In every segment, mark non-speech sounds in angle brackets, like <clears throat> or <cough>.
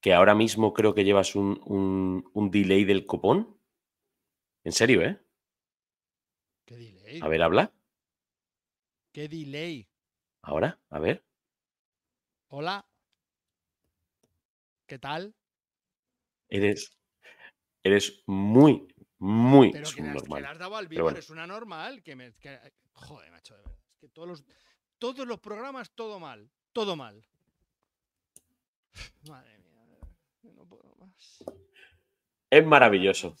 que ahora mismo creo que llevas un, un, un delay del copón. En serio, ¿eh? ¿Qué delay? A ver, habla. ¿Qué delay? Ahora, a ver. Hola. ¿Qué tal? Eres, eres muy, muy Pero que que subnormal. le has dado al vivo, bueno. eres una normal. Que me, que- joder, macho, de verdad. Es que todos los, todos los programas, todo mal. Todo mal. Madre mía, de verdad, que no puedo más. Es maravilloso.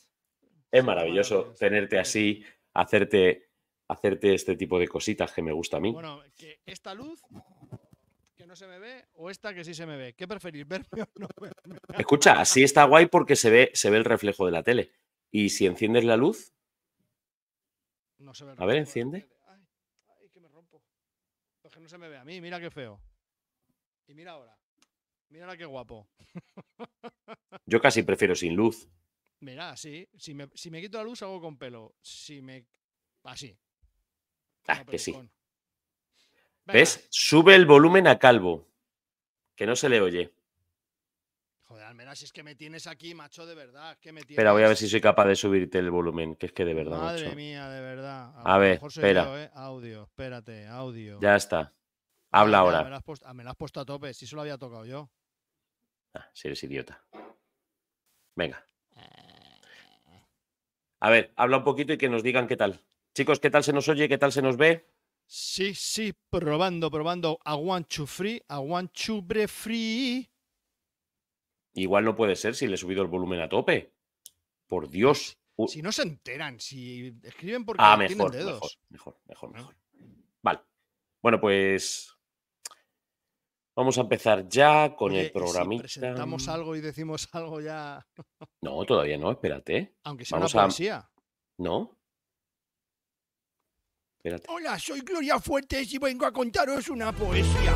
Es maravilloso maravilloso, tenerte sí. así, hacerte, hacerte este tipo de cositas que me gusta a mí. Bueno, que esta luz que no se me ve o esta que sí se me ve. ¿Qué preferís, verme o no verme? Escucha, así está guay porque se ve, se ve el reflejo de la tele. Y si enciendes la luz, No se ve el A ver, enciende. Ay, ay, que me rompo. Pues que no se me ve a mí, mira qué feo. Y mira ahora. Mira qué guapo. <laughs> yo casi prefiero sin luz. Mira, así. Si me, si me quito la luz, hago con pelo. Si me. Así. Ah, que sí. Venga. ¿Ves? Sube el volumen a calvo. Que no se le oye. Joder, Almera, si es que me tienes aquí, macho, de verdad. Que me tienes... Espera, voy a ver si soy capaz de subirte el volumen, que es que de verdad, Madre macho. mía, de verdad. A lo ver, mejor soy espera. yo, ¿eh? Audio, espérate, audio. Ya está. Habla ahora. Me la, has puesto, me la has puesto a tope, si eso lo había tocado yo. Ah, si eres idiota. Venga. A ver, habla un poquito y que nos digan qué tal. Chicos, ¿qué tal se nos oye? ¿Qué tal se nos ve? Sí, sí, probando, probando. I want to free, I want to bre free. Igual no puede ser si le he subido el volumen a tope. Por Dios. Si no se enteran, si escriben porque ah, tienen mejor, dedos. mejor, mejor, mejor, ¿no? mejor. Vale. Bueno, pues vamos a empezar ya con Oye, el y si programita. presentamos algo y decimos <laughs> algo ya, No, todavía no, espérate. aunque sea Vamos una a- poesía. No. Espérate. Hola, soy Gloria Fuertes y vengo a contaros una poesía.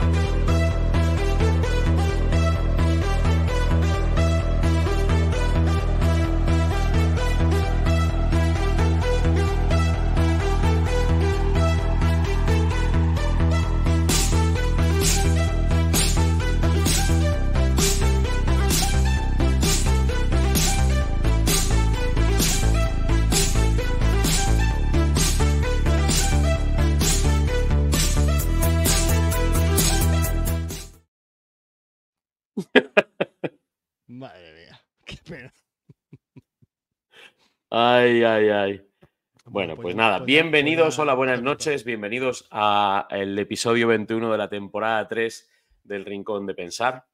Ay, ay, ay. Bueno, pues ya- nada, pues bienvenidos, pues ya- hola, buenas noches, bienvenidos al episodio 21 de la temporada 3 del Rincón de Pensar.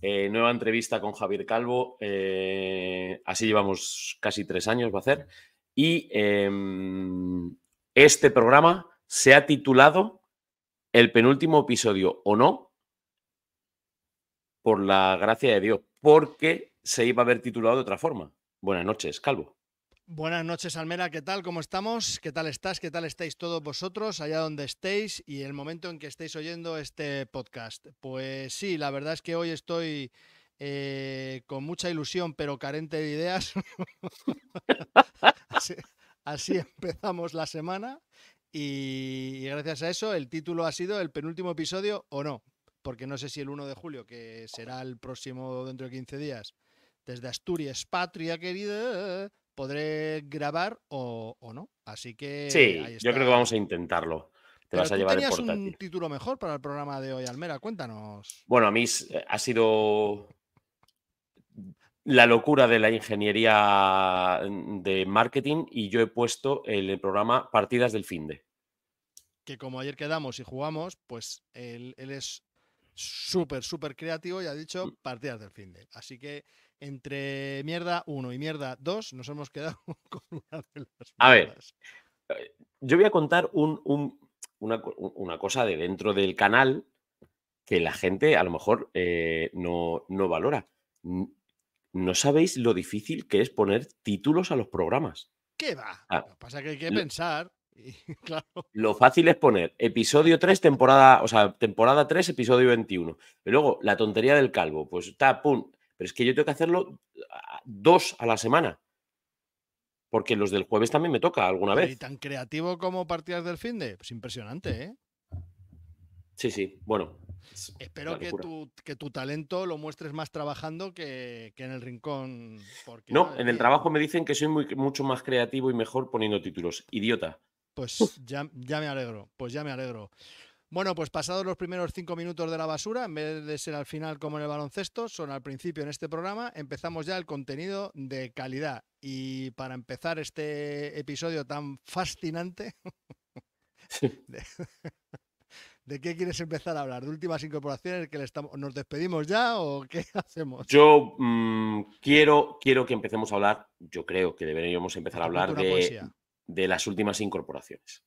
Eh, nueva entrevista con Javier Calvo, eh, así llevamos casi tres años, va a hacer. Y em, este programa se ha titulado El penúltimo episodio o no, por la gracia de Dios, porque se iba a haber titulado de otra forma. Buenas noches, Calvo. Buenas noches, Almera, ¿qué tal? ¿Cómo estamos? ¿Qué tal estás? ¿Qué tal estáis todos vosotros allá donde estéis y el momento en que estéis oyendo este podcast? Pues sí, la verdad es que hoy estoy eh, con mucha ilusión, pero carente de ideas. <laughs> así, empezamos la semana y, gracias a eso el título ha sido el penúltimo episodio o no, porque no sé si el 1 de julio, que será el próximo dentro de 15 días, desde Asturias, patria querida, podré grabar o, o no. Así que. Sí, yo creo que vamos a intentarlo. Te Pero vas a tú llevar el tenías portátil. un título mejor para el programa de hoy, Almera. Cuéntanos. Bueno, a mí eh, ha sido la locura de la ingeniería mm, de marketing y yo he puesto el programa Partidas del Finde. Que como ayer quedamos y jugamos, pues él, él es súper, súper creativo y ha dicho Mm. partidas del fin de. Así que entre mierda 1 y mierda 2 nos hemos quedado <laughs> con una de las A ver. mierdas. Yo voy a contar un- un- una, una cosa de dentro del canal que la gente a lo mejor eh, no, no valora. No sabéis lo difícil que es poner títulos a los programas. ¿Qué va? Ah, Lo que pasa es que hay que lo- pensar. Y, <laughs> claro, Lo fácil es poner episodio 3, temporada, o sea, temporada 3, episodio 21. Y luego la tontería del calvo, pues está, pum. Pero es que yo tengo que hacerlo a- dos a la semana. Porque los del jueves también me toca alguna pero ¿y vez. tan creativo como partidas del fin de, pues impresionante, ¿eh? Sí, sí, bueno. Espero que tu, que tu, talento lo muestres más trabajando que, en el rincón. no, en el trabajo me dicen que soy mucho más creativo y mejor poniendo títulos. Idiota. Pues <laughs> ya, ya me alegro, pues ya me alegro. Bueno, pues pasados los primeros cinco minutos de la basura, en vez de ser al final como en el baloncesto, son al principio en este programa, empezamos ya el contenido de calidad. Y para empezar este episodio tan fascinante, <laughs> de, qué quieres empezar a hablar? ¿De últimas incorporaciones? que le estamos, ¿Nos despedimos ya o qué <laughs> hacemos? Yo mm, quiero, quiero que empecemos a hablar, yo creo que deberíamos empezar a hablar de, de las últimas incorporaciones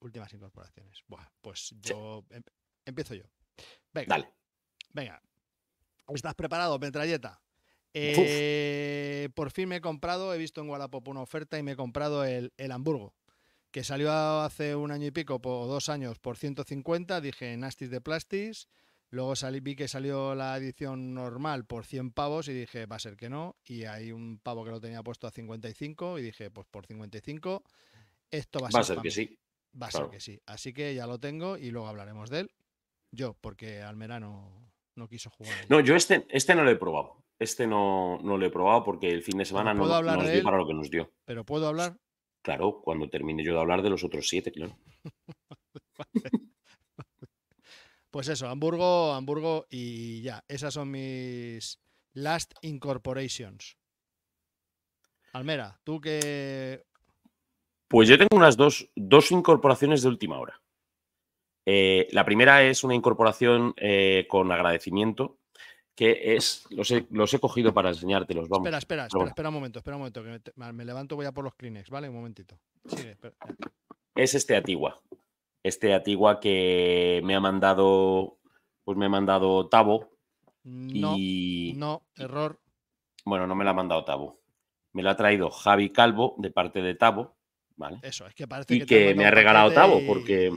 últimas incorporaciones. Buah, pues yo em, empiezo yo. Venga. Dale. Venga. ¿Estás preparado, metralleta? Eh, por fin me he comprado, he visto en Wallapop una oferta y me he comprado el, Hamburgo, que salió hace un año y pico, o dos años, por 150. Dije, Nastis de Plastis. Luego salí, vi que salió la edición normal por 100 pavos y dije, va a ser que no. Y hay un pavo que lo tenía puesto a 55 y dije, pues por 55, esto va a ser. Va a ser que sí. Va a ser que sí. Así que ya lo tengo y luego hablaremos de él. Yo, porque Almera no, no quiso jugar. No, yo este, este no lo he probado. Este no, no lo he probado porque el fin de semana no, nos dio para lo que nos dio. ¿Pero puedo hablar? Claro, cuando termine yo de hablar de los otros siete, claro. <laughs> pues eso, Hamburgo, Hamburgo y ya. Esas son mis last incorporations. Almera, tú que pues yo tengo unas dos, incorporaciones de última hora. Eh, la primera es una incorporación eh, con agradecimiento, que es, los he, cogido para enseñártelos. Vamos. Espera, espera, espera, espera un momento, espera un momento, que me, levanto, voy a por los Kleenex, ¿vale? Un momentito. es este Atigua. Este Atigua que me ha mandado, pues me ha mandado Tavo. No, no, error. Bueno, no me la ha mandado Tavo. Me la ha traído Javi Calvo de parte de Tavo eso, es que parece y que, me ha regalado Tavo, porque.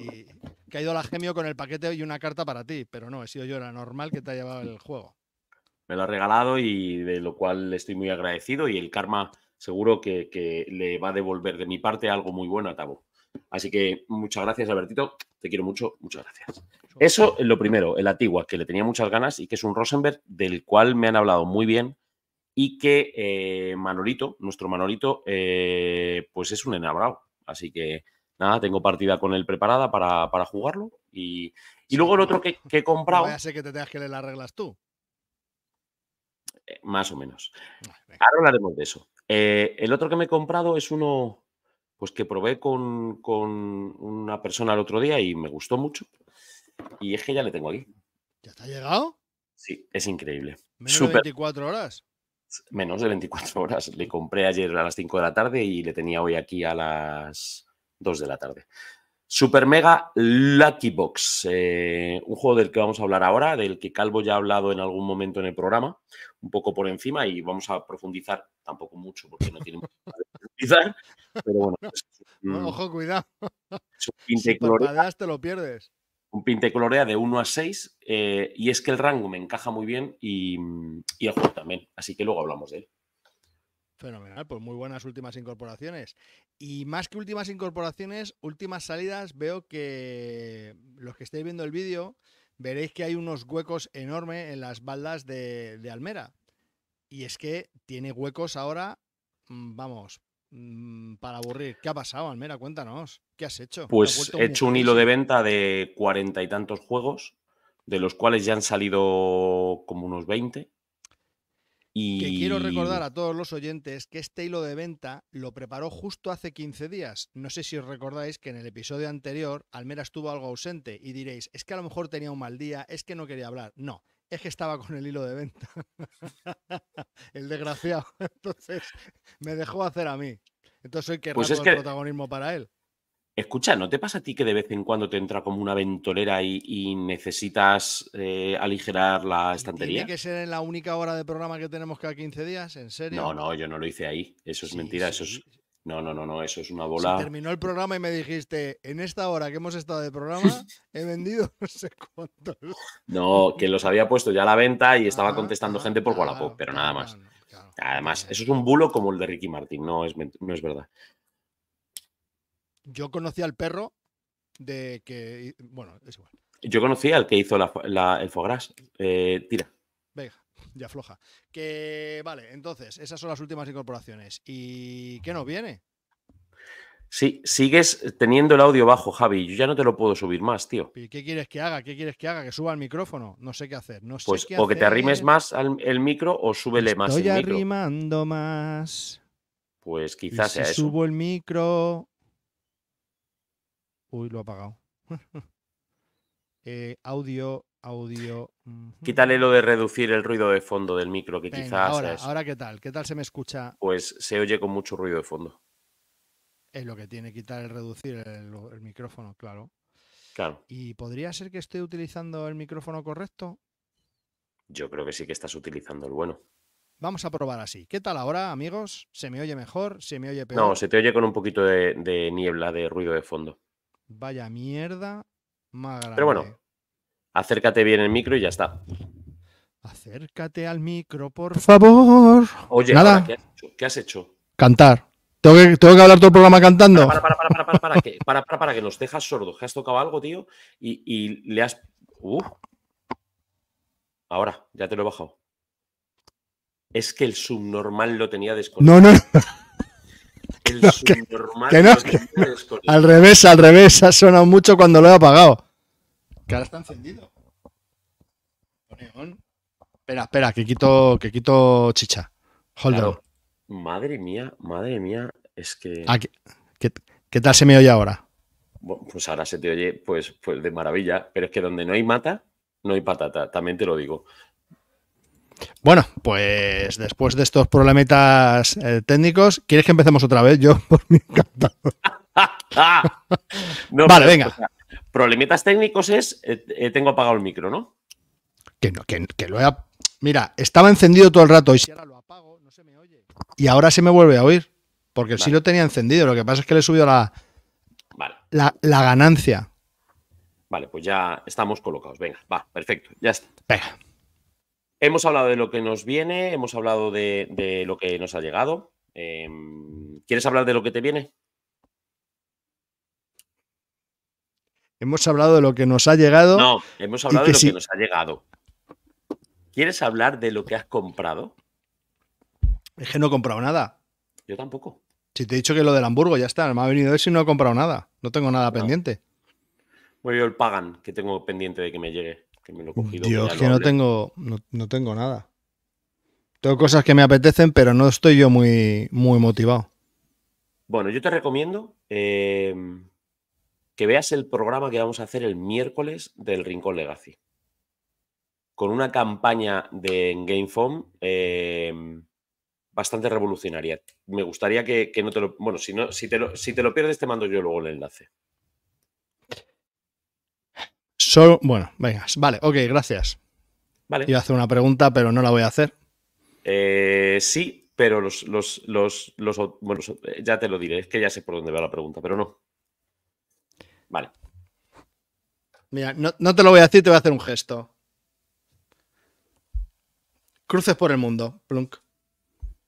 que ha ido la gemio con el paquete y una carta para ti, pero no, he sido yo, era normal que te ha llevado el juego. Me lo ha regalado y de lo cual estoy muy agradecido y el karma seguro que, le va a devolver de mi parte algo muy bueno a Tavo. Así que muchas gracias, Albertito. Te quiero mucho, muchas gracias. Eso es lo primero, el Atigua, que le tenía muchas ganas y que es un Rosenberg del cual me han hablado muy bien y que eh, Manolito, nuestro Manolito, eh, pues es un enamorado. Así que nada, tengo partida con él preparada para, jugarlo. Y, luego el otro que, he comprado. No sé que te tengas que leer las reglas tú. Eh, más o menos. Ahora hablaremos de eso. el otro que me he comprado es uno pues que probé con, una persona el otro día y me gustó mucho. Y es que ya le tengo aquí. ¿Ya te ha llegado? Sí, es increíble. Menos de 24 horas menos de 24 horas. Le compré ayer a las 5 de la tarde y le tenía hoy aquí a las 2 de la tarde. Super Mega Lucky Box, eh, un juego del que vamos a hablar ahora, del que Calvo ya ha hablado en algún momento en el programa, un poco por encima y vamos a profundizar, tampoco mucho porque no tiene mucho que profundizar, pero bueno. <laughs> Ojo, cuidado. si te lo pierdes un pinte colorea de 1 a 6 eh, y es que el rango me encaja muy bien y, y también, así que luego hablamos de él. Fenomenal, pues muy buenas últimas incorporaciones. Y más que últimas incorporaciones, últimas salidas, veo que los que estéis viendo el vídeo veréis que hay unos huecos enormes en las baldas de, de Almera. Y es que tiene huecos ahora, mm, vamos, para aburrir. ¿Qué ha pasado, Almera? Cuéntanos. ¿Qué has hecho? Pues he hecho un hilo de venta de cuarenta y tantos juegos, de los cuales ya han salido como unos 20. Y... Que quiero recordar a todos los oyentes que este hilo de venta lo preparó justo hace 15 días. No sé si os recordáis que en el episodio anterior Almera estuvo algo ausente y diréis, es que a lo mejor tenía un mal día, es que no quería hablar. No, es que estaba con el hilo de venta. <laughs> el desgraciado. <laughs> Entonces me dejó hacer a mí. Entonces soy que pues es el protagonismo para él. Escucha, ¿no te pasa a ti que de vez en cuando te entra como una ventolera y, necesitas eh, aligerar la estantería? ¿Tiene que ser en la única hora de programa que tenemos cada 15 días? ¿En serio? No, no, yo no lo hice ahí. Eso es mentira. Eso es, no, no, no, no, eso es una bola. terminó el programa y me dijiste, en esta hora que hemos estado de programa, <laughs> he vendido <laughs> no sé cuántos. No, que los había puesto ya a la venta y estaba ah, contestando gente por Wallapop, pero nada más. Además, eso es un bulo como el de Ricky Martin, no es, no es verdad. Yo conocí al perro de que. Bueno, es igual. Yo conocí al que hizo la, la- el foie gras. Eh, tira. Venga, ya floja. Que vale, entonces, esas son las últimas incorporaciones. ¿Y qué nos viene? Sí, sigues teniendo el audio bajo, Javi. Yo ya no te lo puedo subir más, tío. ¿Y ¿Qué quieres que haga? ¿Qué quieres que haga? ¿Que suba el micrófono? No sé qué hacer. No sé Pues qué o que te arrimes más al el micro o súbele más Estoy el micro. arrimando más. Pues Y quizás si sea eso. subo el micro. Uy, lo he apagado. <laughs> Eh, audio, audio. Quítale lo de reducir el ruido de fondo del micro, que Venga, quizás ahora, qué tal, qué tal se me escucha. Pues se oye con mucho ruido de fondo. Es lo que tiene quitar el reducir el, el micrófono, claro. Claro, ¿Y podría ser que estoy utilizando el micrófono correcto? yo creo que sí que estás utilizando el bueno. Vamos a probar así. ¿Qué tal ahora, amigos? ¿Se me oye mejor? ¿Se me oye peor? No, se te oye con un poquito de, de niebla, de ruido de fondo. Vaya mierda más grande. Pero bueno, acércate bien el micro y ya está. Acércate al micro, por favor. Oye, Nada. ahora, ¿qué has hecho? ¿Qué has hecho? Cantar. ¿Tengo que, tengo que hablar todo el programa cantando? Para, para, para, para, para, para, que, para, para, para, que nos dejas sordos. Que has tocado algo, tío, y, y le has. Uh. Ahora, ya te lo he bajado. Es que el subnormal lo tenía desconectado. No, no, El <laughs> no, subnormal que no, lo tenía desconectado. al revés, al revés. Ha sonado mucho cuando lo he apagado. Que ahora está encendido. Pone on. Espera, espera, que quito, que quito chicha. Hold on. Madre mía, madre mía, es que. Ah, ¿qué, qué- qué tal se me oye ahora? Bueno, pues ahora se te oye pues, pues de maravilla, pero es que donde no hay mata, no hay patata, también te lo digo. Bueno, pues después de estos problemitas eh, técnicos, ¿quieres que empecemos otra vez? Yo, <laughs> por mi encantado. <laughs> No, Vale, venga. o sea, problemitas técnicos es, eh, eh, tengo apagado el micro, ¿no? Que, no, que, que lo he... Mira, estaba encendido todo el rato y si ahora lo apago, no se me oye. Y ahora se me vuelve a oír. Porque sí Vale. lo tenía encendido. Lo que pasa es que le he subido la, Vale, la, la ganancia. vale, pues ya estamos colocados. Venga, va, perfecto, ya está. Venga. Hemos hablado de lo que nos viene, hemos hablado de, de lo que nos ha llegado. Em, ¿Quieres hablar de lo que te viene? Hemos hablado de lo que nos ha llegado. No, hemos hablado de lo sí. que nos ha llegado. ¿Quieres hablar de lo que has comprado? Es que no he comprado nada. Yo tampoco. Si te he dicho que lo del Hamburgo ya está. Me ha venido eso y no he comprado nada. No tengo nada No. pendiente. Bueno, yo el Pagan, que tengo pendiente de que me llegue, que me lo he cogido. Dios, que no tengo, no, no tengo nada. Tengo cosas que me apetecen, pero no estoy yo muy, muy motivado. Bueno, yo te recomiendo eh, que veas el programa que vamos a hacer el miércoles del Rincón Legacy. Con una campaña de GameFoam eh, bastante revolucionaria. Me gustaría que, que no te lo. Bueno, si, no, si, te lo, si te lo pierdes, te mando yo luego el enlace. Solo, bueno, venga, vale, ok, gracias. ¿Vale? Iba a hacer una pregunta, pero no la voy a hacer. Eh, sí, pero los, los, los, los- bueno, ya te lo diré, es que ya sé por dónde va la pregunta, pero no. Vale. Mira, no, no te lo voy a decir, te voy a hacer un gesto. Cruces por el mundo, plunk.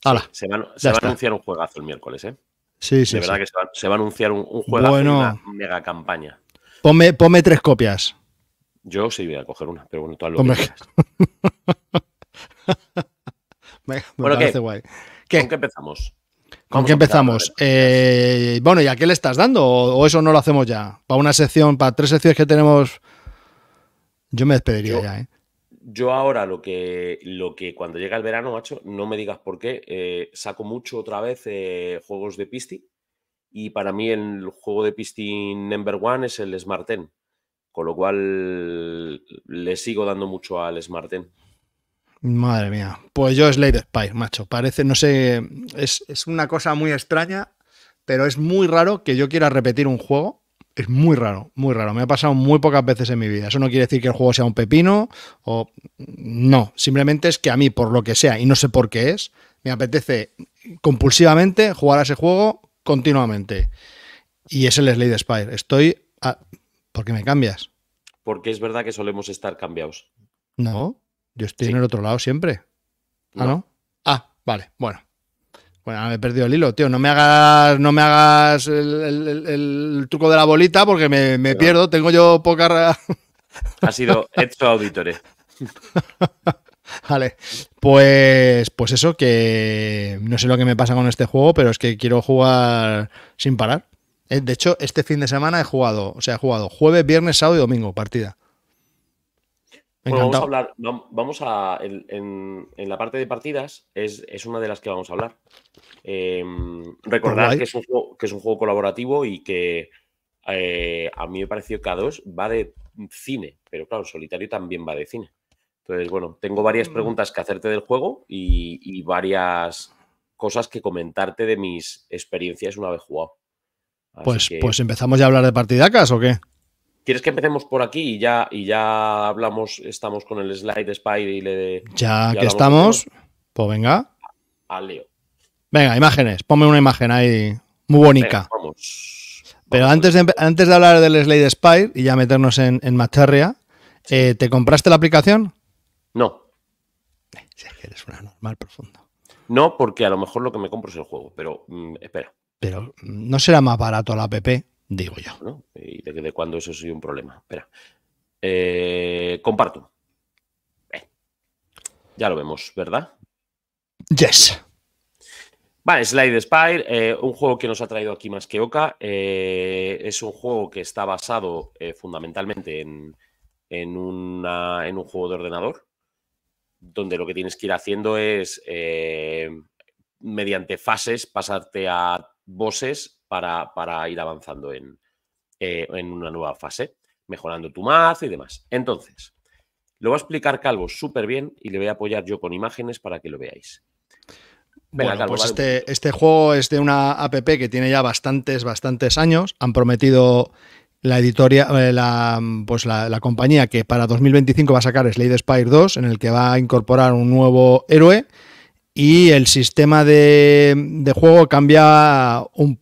Hala. Se va, a- se ya va a está. anunciar un juegazo el miércoles, ¿eh? Sí, sí, de verdad sí. que se va, se va a anunciar un, un juegazo Bueno. una mega campaña. Ponme, ponme tres copias. Yo sí voy a coger una, pero bueno, tú lo que <laughs> me Bueno, guay. ¿Qué? ¿Con qué empezamos? ¿Con qué empezamos? Eh, bueno, ¿y a qué le estás dando? ¿O, o eso no lo hacemos ya? Para una sección, para tres secciones que tenemos. Yo me despediría Yo- ya, ¿eh? Yo ahora lo que, lo que cuando llega el verano, macho, no me digas por qué, eh, saco mucho otra vez eh, juegos de Pisti y para mí el juego de Pisti number one es el Smart 10, con lo cual le sigo dando mucho al Smart 10. Madre mía. Pues yo Slade Spire, macho. Parece, no sé, es, es una cosa muy extraña, pero es muy raro que yo quiera repetir un juego. Es muy raro, muy raro. Me ha pasado muy pocas veces en mi vida. Eso no quiere decir que el juego sea un pepino o no. Simplemente es que a mí, por lo que sea, y no sé por qué es, me apetece compulsivamente jugar a ese juego continuamente. Y es el Slade Spire. Estoy... a- ¿Por qué me cambias? Porque es verdad que solemos estar cambiados. No, yo estoy Sí. en el otro lado siempre. Ah, No. ¿no? Ah, vale, bueno. Bueno, me he perdido el hilo, tío. No me hagas, no me hagas el, el- el- el truco de la bolita porque me, me pierdo. Tengo yo poca. <laughs> Ha sido hecho auditore. <laughs> Vale, pues, pues eso, que no sé lo que me pasa con este juego, pero es que quiero jugar sin parar. Eh, de hecho, este fin de semana he jugado, o sea, he jugado jueves, viernes, sábado y domingo, partida. Bueno, vamos a hablar, vamos a, en, la parte de partidas, es, una de las que vamos a hablar. Em, recordar que es, un juego, que es un juego colaborativo y que eh, a mí me pareció que A2 va de cine, pero claro, solitario también va de cine. Entonces, bueno, tengo varias mm. preguntas que hacerte del juego y, varias cosas que comentarte de mis experiencias una vez jugado. pues, pues empezamos ya a hablar de partidacas o qué? ¿Quieres que empecemos por aquí y ya, y ya hablamos, estamos con el slide Spire y le... Ya, que estamos, pues venga. Al. Venga, imágenes, ponme una imagen ahí muy bonita. vamos. Pero antes de, antes de hablar del Slade Spire y ya meternos en, materia, eh, ¿te compraste la aplicación? No. Si es que eres una normal profundo. No, porque a lo mejor lo que me compro es el juego, pero mm, espera. Pero mm, no será más barato la app, digo yo. ¿No? ¿Y de, de cuándo eso sido un problema? Espera. Eh, comparto. ya lo vemos, ¿verdad? Yes. Vale, Slide Spire, eh, un juego que nos ha traído aquí más que Oca. Eh, es un juego que está basado eh, fundamentalmente en, en, un juego de ordenador, donde lo que tienes que ir haciendo es, mediante fases, pasarte a bosses para, ir avanzando en, en una nueva fase, mejorando tu mazo y demás. Entonces, lo va a explicar Calvo súper bien y le voy a apoyar yo con imágenes para que lo veáis. Bueno, pues este, este, juego es de una app que tiene ya bastantes, bastantes años. Han prometido la editoria, eh, la, pues la, compañía que para 2025 va a sacar Slade Spire 2, en el que va a incorporar un nuevo héroe. Y el sistema de, de juego cambia un,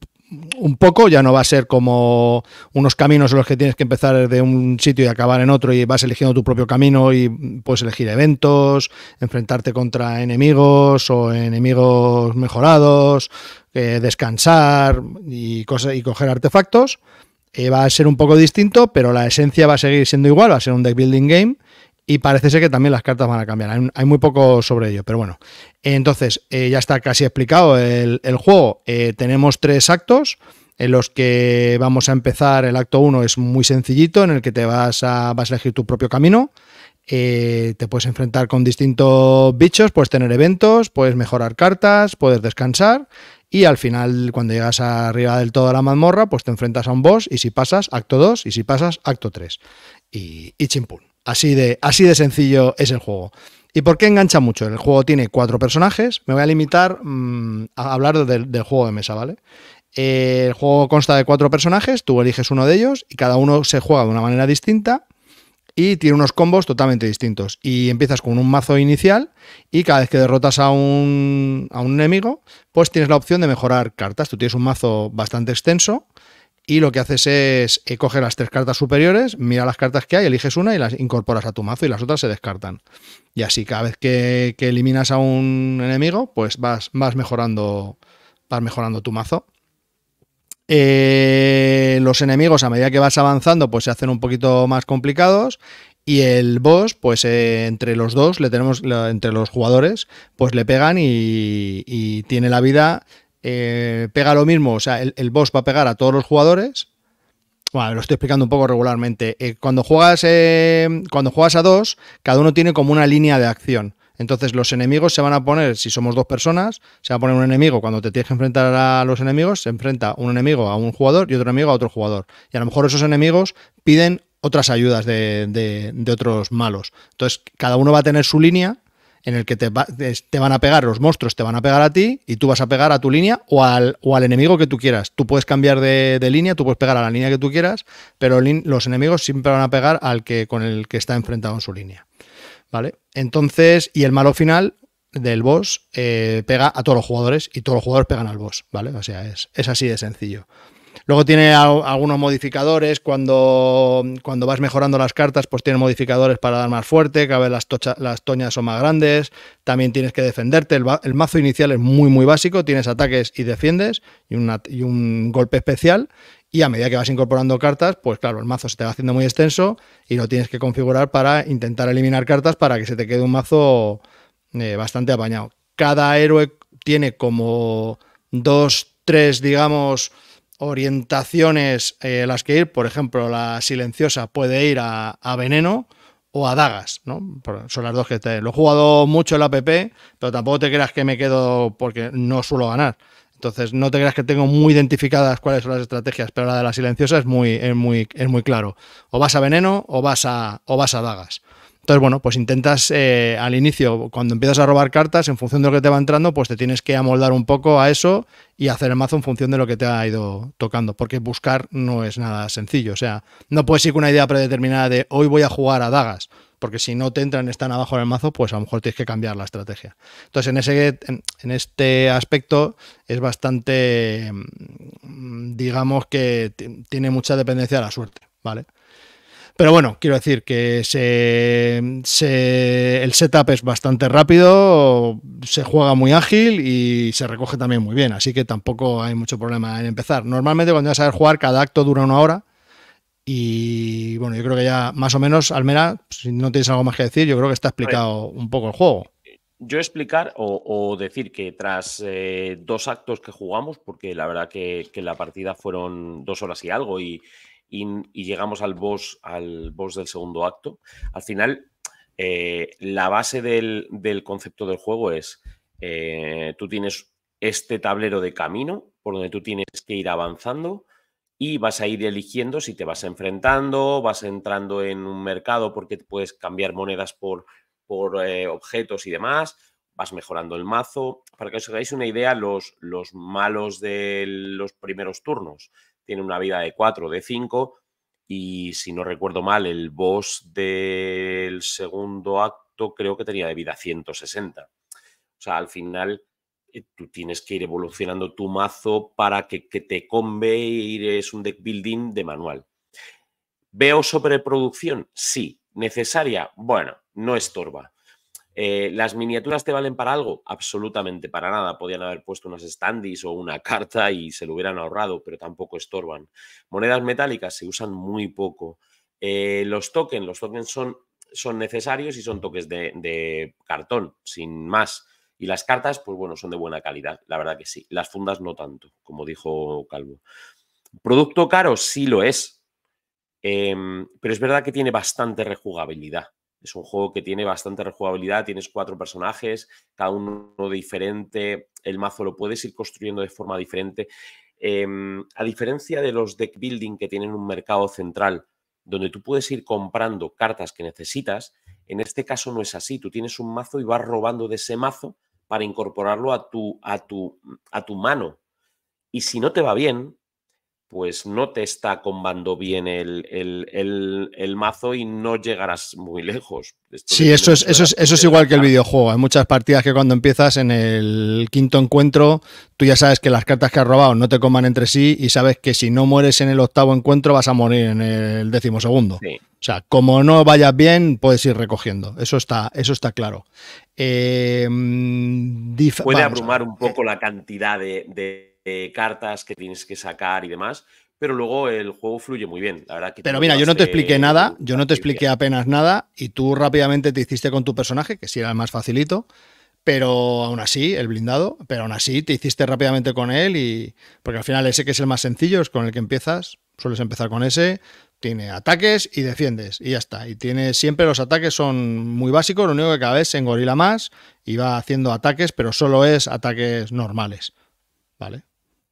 un poco, ya no va a ser como unos caminos en los que tienes que empezar de un sitio y acabar en otro y vas eligiendo tu propio camino y puedes elegir eventos, enfrentarte contra enemigos o enemigos mejorados, eh, descansar y, cosas, y coger artefactos. Eh, va a ser un poco distinto, pero la esencia va a seguir siendo igual, va a ser un deck building game y parece ser que también las cartas van a cambiar. Hay, muy poco sobre ello, pero bueno. Entonces, eh, ya está casi explicado el, juego. Eh, tenemos tres actos en los que vamos a empezar. El acto 1 es muy sencillito, en el que te vas a, vas a elegir tu propio camino. Eh, te puedes enfrentar con distintos bichos, puedes tener eventos, puedes mejorar cartas, puedes descansar. Y al final, cuando llegas arriba del todo a la mazmorra, pues te enfrentas a un boss y si pasas, acto 2 y si pasas, acto 3. Y, y chimpún. Así de, así de sencillo es el juego. ¿Y por qué engancha mucho? El juego tiene cuatro personajes. Me voy a limitar mm, a hablar del, juego de mesa, ¿vale? el juego consta de cuatro personajes, tú eliges uno de ellos y cada uno se juega de una manera distinta y tiene unos combos totalmente distintos. Y empiezas con un mazo inicial y cada vez que derrotas a un, a un enemigo, pues tienes la opción de mejorar cartas. Tú tienes un mazo bastante extenso y lo que haces es eh, coger las tres cartas superiores, mira las cartas que hay, eliges una y las incorporas a tu mazo y las otras se descartan. Y así cada vez que, eliminas a un enemigo, pues vas, vas, mejorando, vas mejorando tu mazo. Eh, los enemigos a medida que vas avanzando pues se hacen un poquito más complicados y el boss pues eh, entre los dos le tenemos entre los jugadores pues le pegan y, y tiene la vida eh, pega lo mismo, o sea, el, boss va a pegar a todos los jugadores. Bueno, lo estoy explicando un poco regularmente. Eh, cuando, juegas, eh, cuando juegas a dos, cada uno tiene como una línea de acción. Entonces los enemigos se van a poner, si somos dos personas, se va a poner un enemigo cuando te tienes que enfrentar a los enemigos, se enfrenta un enemigo a un jugador y otro enemigo a otro jugador. Y a lo mejor esos enemigos piden otras ayudas de otros malos. Entonces cada uno va a tener su línea en el que te, van a pegar, los monstruos te van a pegar a ti y tú vas a pegar a tu línea o al, o al enemigo que tú quieras. Tú puedes cambiar de, línea, tú puedes pegar a la línea que tú quieras, pero los enemigos siempre van a pegar al que con el que está enfrentado en su línea. ¿Vale? Entonces, y el malo final del boss eh, pega a todos los jugadores y todos los jugadores pegan al boss, ¿vale? O sea, es, es así de sencillo. Luego tiene algunos modificadores. Cuando, cuando vas mejorando las cartas, pues tiene modificadores para dar más fuerte. Cada vez las, las toñas son más grandes. También tienes que defenderte. El, mazo inicial es muy, muy básico. Tienes ataques y defiendes y, y un golpe especial. Y a medida que vas incorporando cartas, pues claro, el mazo se te va haciendo muy extenso y lo tienes que configurar para intentar eliminar cartas para que se te quede un mazo eh, bastante apañado. Cada héroe tiene como dos, tres, digamos, orientaciones eh, las que ir. Por ejemplo, la silenciosa puede ir a, veneno o a dagas, ¿no? Son las dos que te... Lo he jugado mucho en la PP, pero tampoco te creas que me quedo porque no suelo ganar. Entonces, no te creas que tengo muy identificadas cuáles son las estrategias, pero la de la silenciosa es muy, es muy, es muy claro. O vas a veneno o vas a, o vas a dagas. Entonces, bueno, pues intentas eh, al inicio, cuando empiezas a robar cartas, en función de lo que te va entrando, pues te tienes que amoldar un poco a eso y hacer el mazo en función de lo que te ha ido tocando, porque buscar no es nada sencillo. O sea, no puedes ir con una idea predeterminada de hoy voy a jugar a dagas, porque si no te entran, están abajo en el mazo, pues a lo mejor tienes que cambiar la estrategia. Entonces, en, ese, en este aspecto es bastante, mm, digamos que tiene mucha dependencia de la suerte, ¿vale? Pero bueno, quiero decir que se, el setup es bastante rápido, se juega muy ágil y se recoge también muy bien, así que tampoco hay mucho problema en empezar. Normalmente cuando vas a jugar, cada acto dura una hora y bueno, yo creo que ya más o menos, Almera, si no tienes algo más que decir, yo creo que está explicado un poco el juego. Yo explicar o, decir que tras eh, dos actos que jugamos, porque la verdad que, que la partida fueron dos horas y algo y, y, llegamos al boss, al boss del segundo acto, al final eh, la base del, concepto del juego es, eh, tú tienes este tablero de camino por donde tú tienes que ir avanzando y vas a ir eligiendo si te vas enfrentando, vas entrando en un mercado porque puedes cambiar monedas por, por eh, objetos y demás, vas mejorando el mazo. Para que os hagáis una idea, los, los malos de los primeros turnos tiene una vida de 4, de 5 y si no recuerdo mal, el boss del segundo acto creo que tenía de vida 160. O sea, al final eh, tú tienes que ir evolucionando tu mazo para que, que te conve ir es un deck building de manual. ¿Veo sobreproducción? Sí. ¿Necesaria? Bueno, no estorba. Eh, ¿Las miniaturas te valen para algo? Absolutamente para nada. Podían haber puesto unas standees o una <laughs> carta y se lo hubieran ahorrado, pero tampoco estorban. Monedas metálicas se usan muy poco. Eh, los tokens, los son, son necesarios y son toques de, cartón, sin más. Y las cartas, pues bueno, son de buena calidad, la verdad que sí. Las fundas no tanto, como dijo Calvo. ¿Producto caro? Sí lo es. Em, pero es verdad que tiene bastante rejugabilidad. Es un juego que tiene bastante rejugabilidad, tienes cuatro personajes, cada uno diferente, el mazo lo puedes ir construyendo de forma diferente. Em, a diferencia de los deck building que tienen un mercado central, donde tú puedes ir comprando cartas que necesitas, en este caso no es así. Tú tienes un mazo y vas robando de ese mazo para incorporarlo a tu, a tu, a tu mano. Y si no te va bien, pues no te está combando bien el, mazo y no llegarás muy lejos. sí, eso es, eso, es, eso es igual que el videojuego. Hay muchas partidas que cuando empiezas en el quinto encuentro, tú ya sabes que las cartas que has robado no te coman entre sí y sabes que si no mueres en el octavo encuentro vas a morir en el décimo segundo. O sea, como no vayas bien, puedes ir recogiendo. Eso está, eso está claro. Eh, Puede abrumar un poco la cantidad de eh, cartas que tienes que sacar y demás, pero luego el juego fluye muy bien. La verdad que pero mira, yo no te expliqué nada, yo no te expliqué apenas nada y tú rápidamente te hiciste con tu personaje, que sí era el más facilito, pero aún así, el blindado, pero aún así te hiciste rápidamente con él y porque al final ese que es el más sencillo es con el que empiezas, sueles empezar con ese, tiene ataques y defiendes y ya está. Y tiene siempre los ataques son muy básicos, lo único que cada vez se engorila más y va haciendo ataques, pero solo es ataques normales. ¿Vale?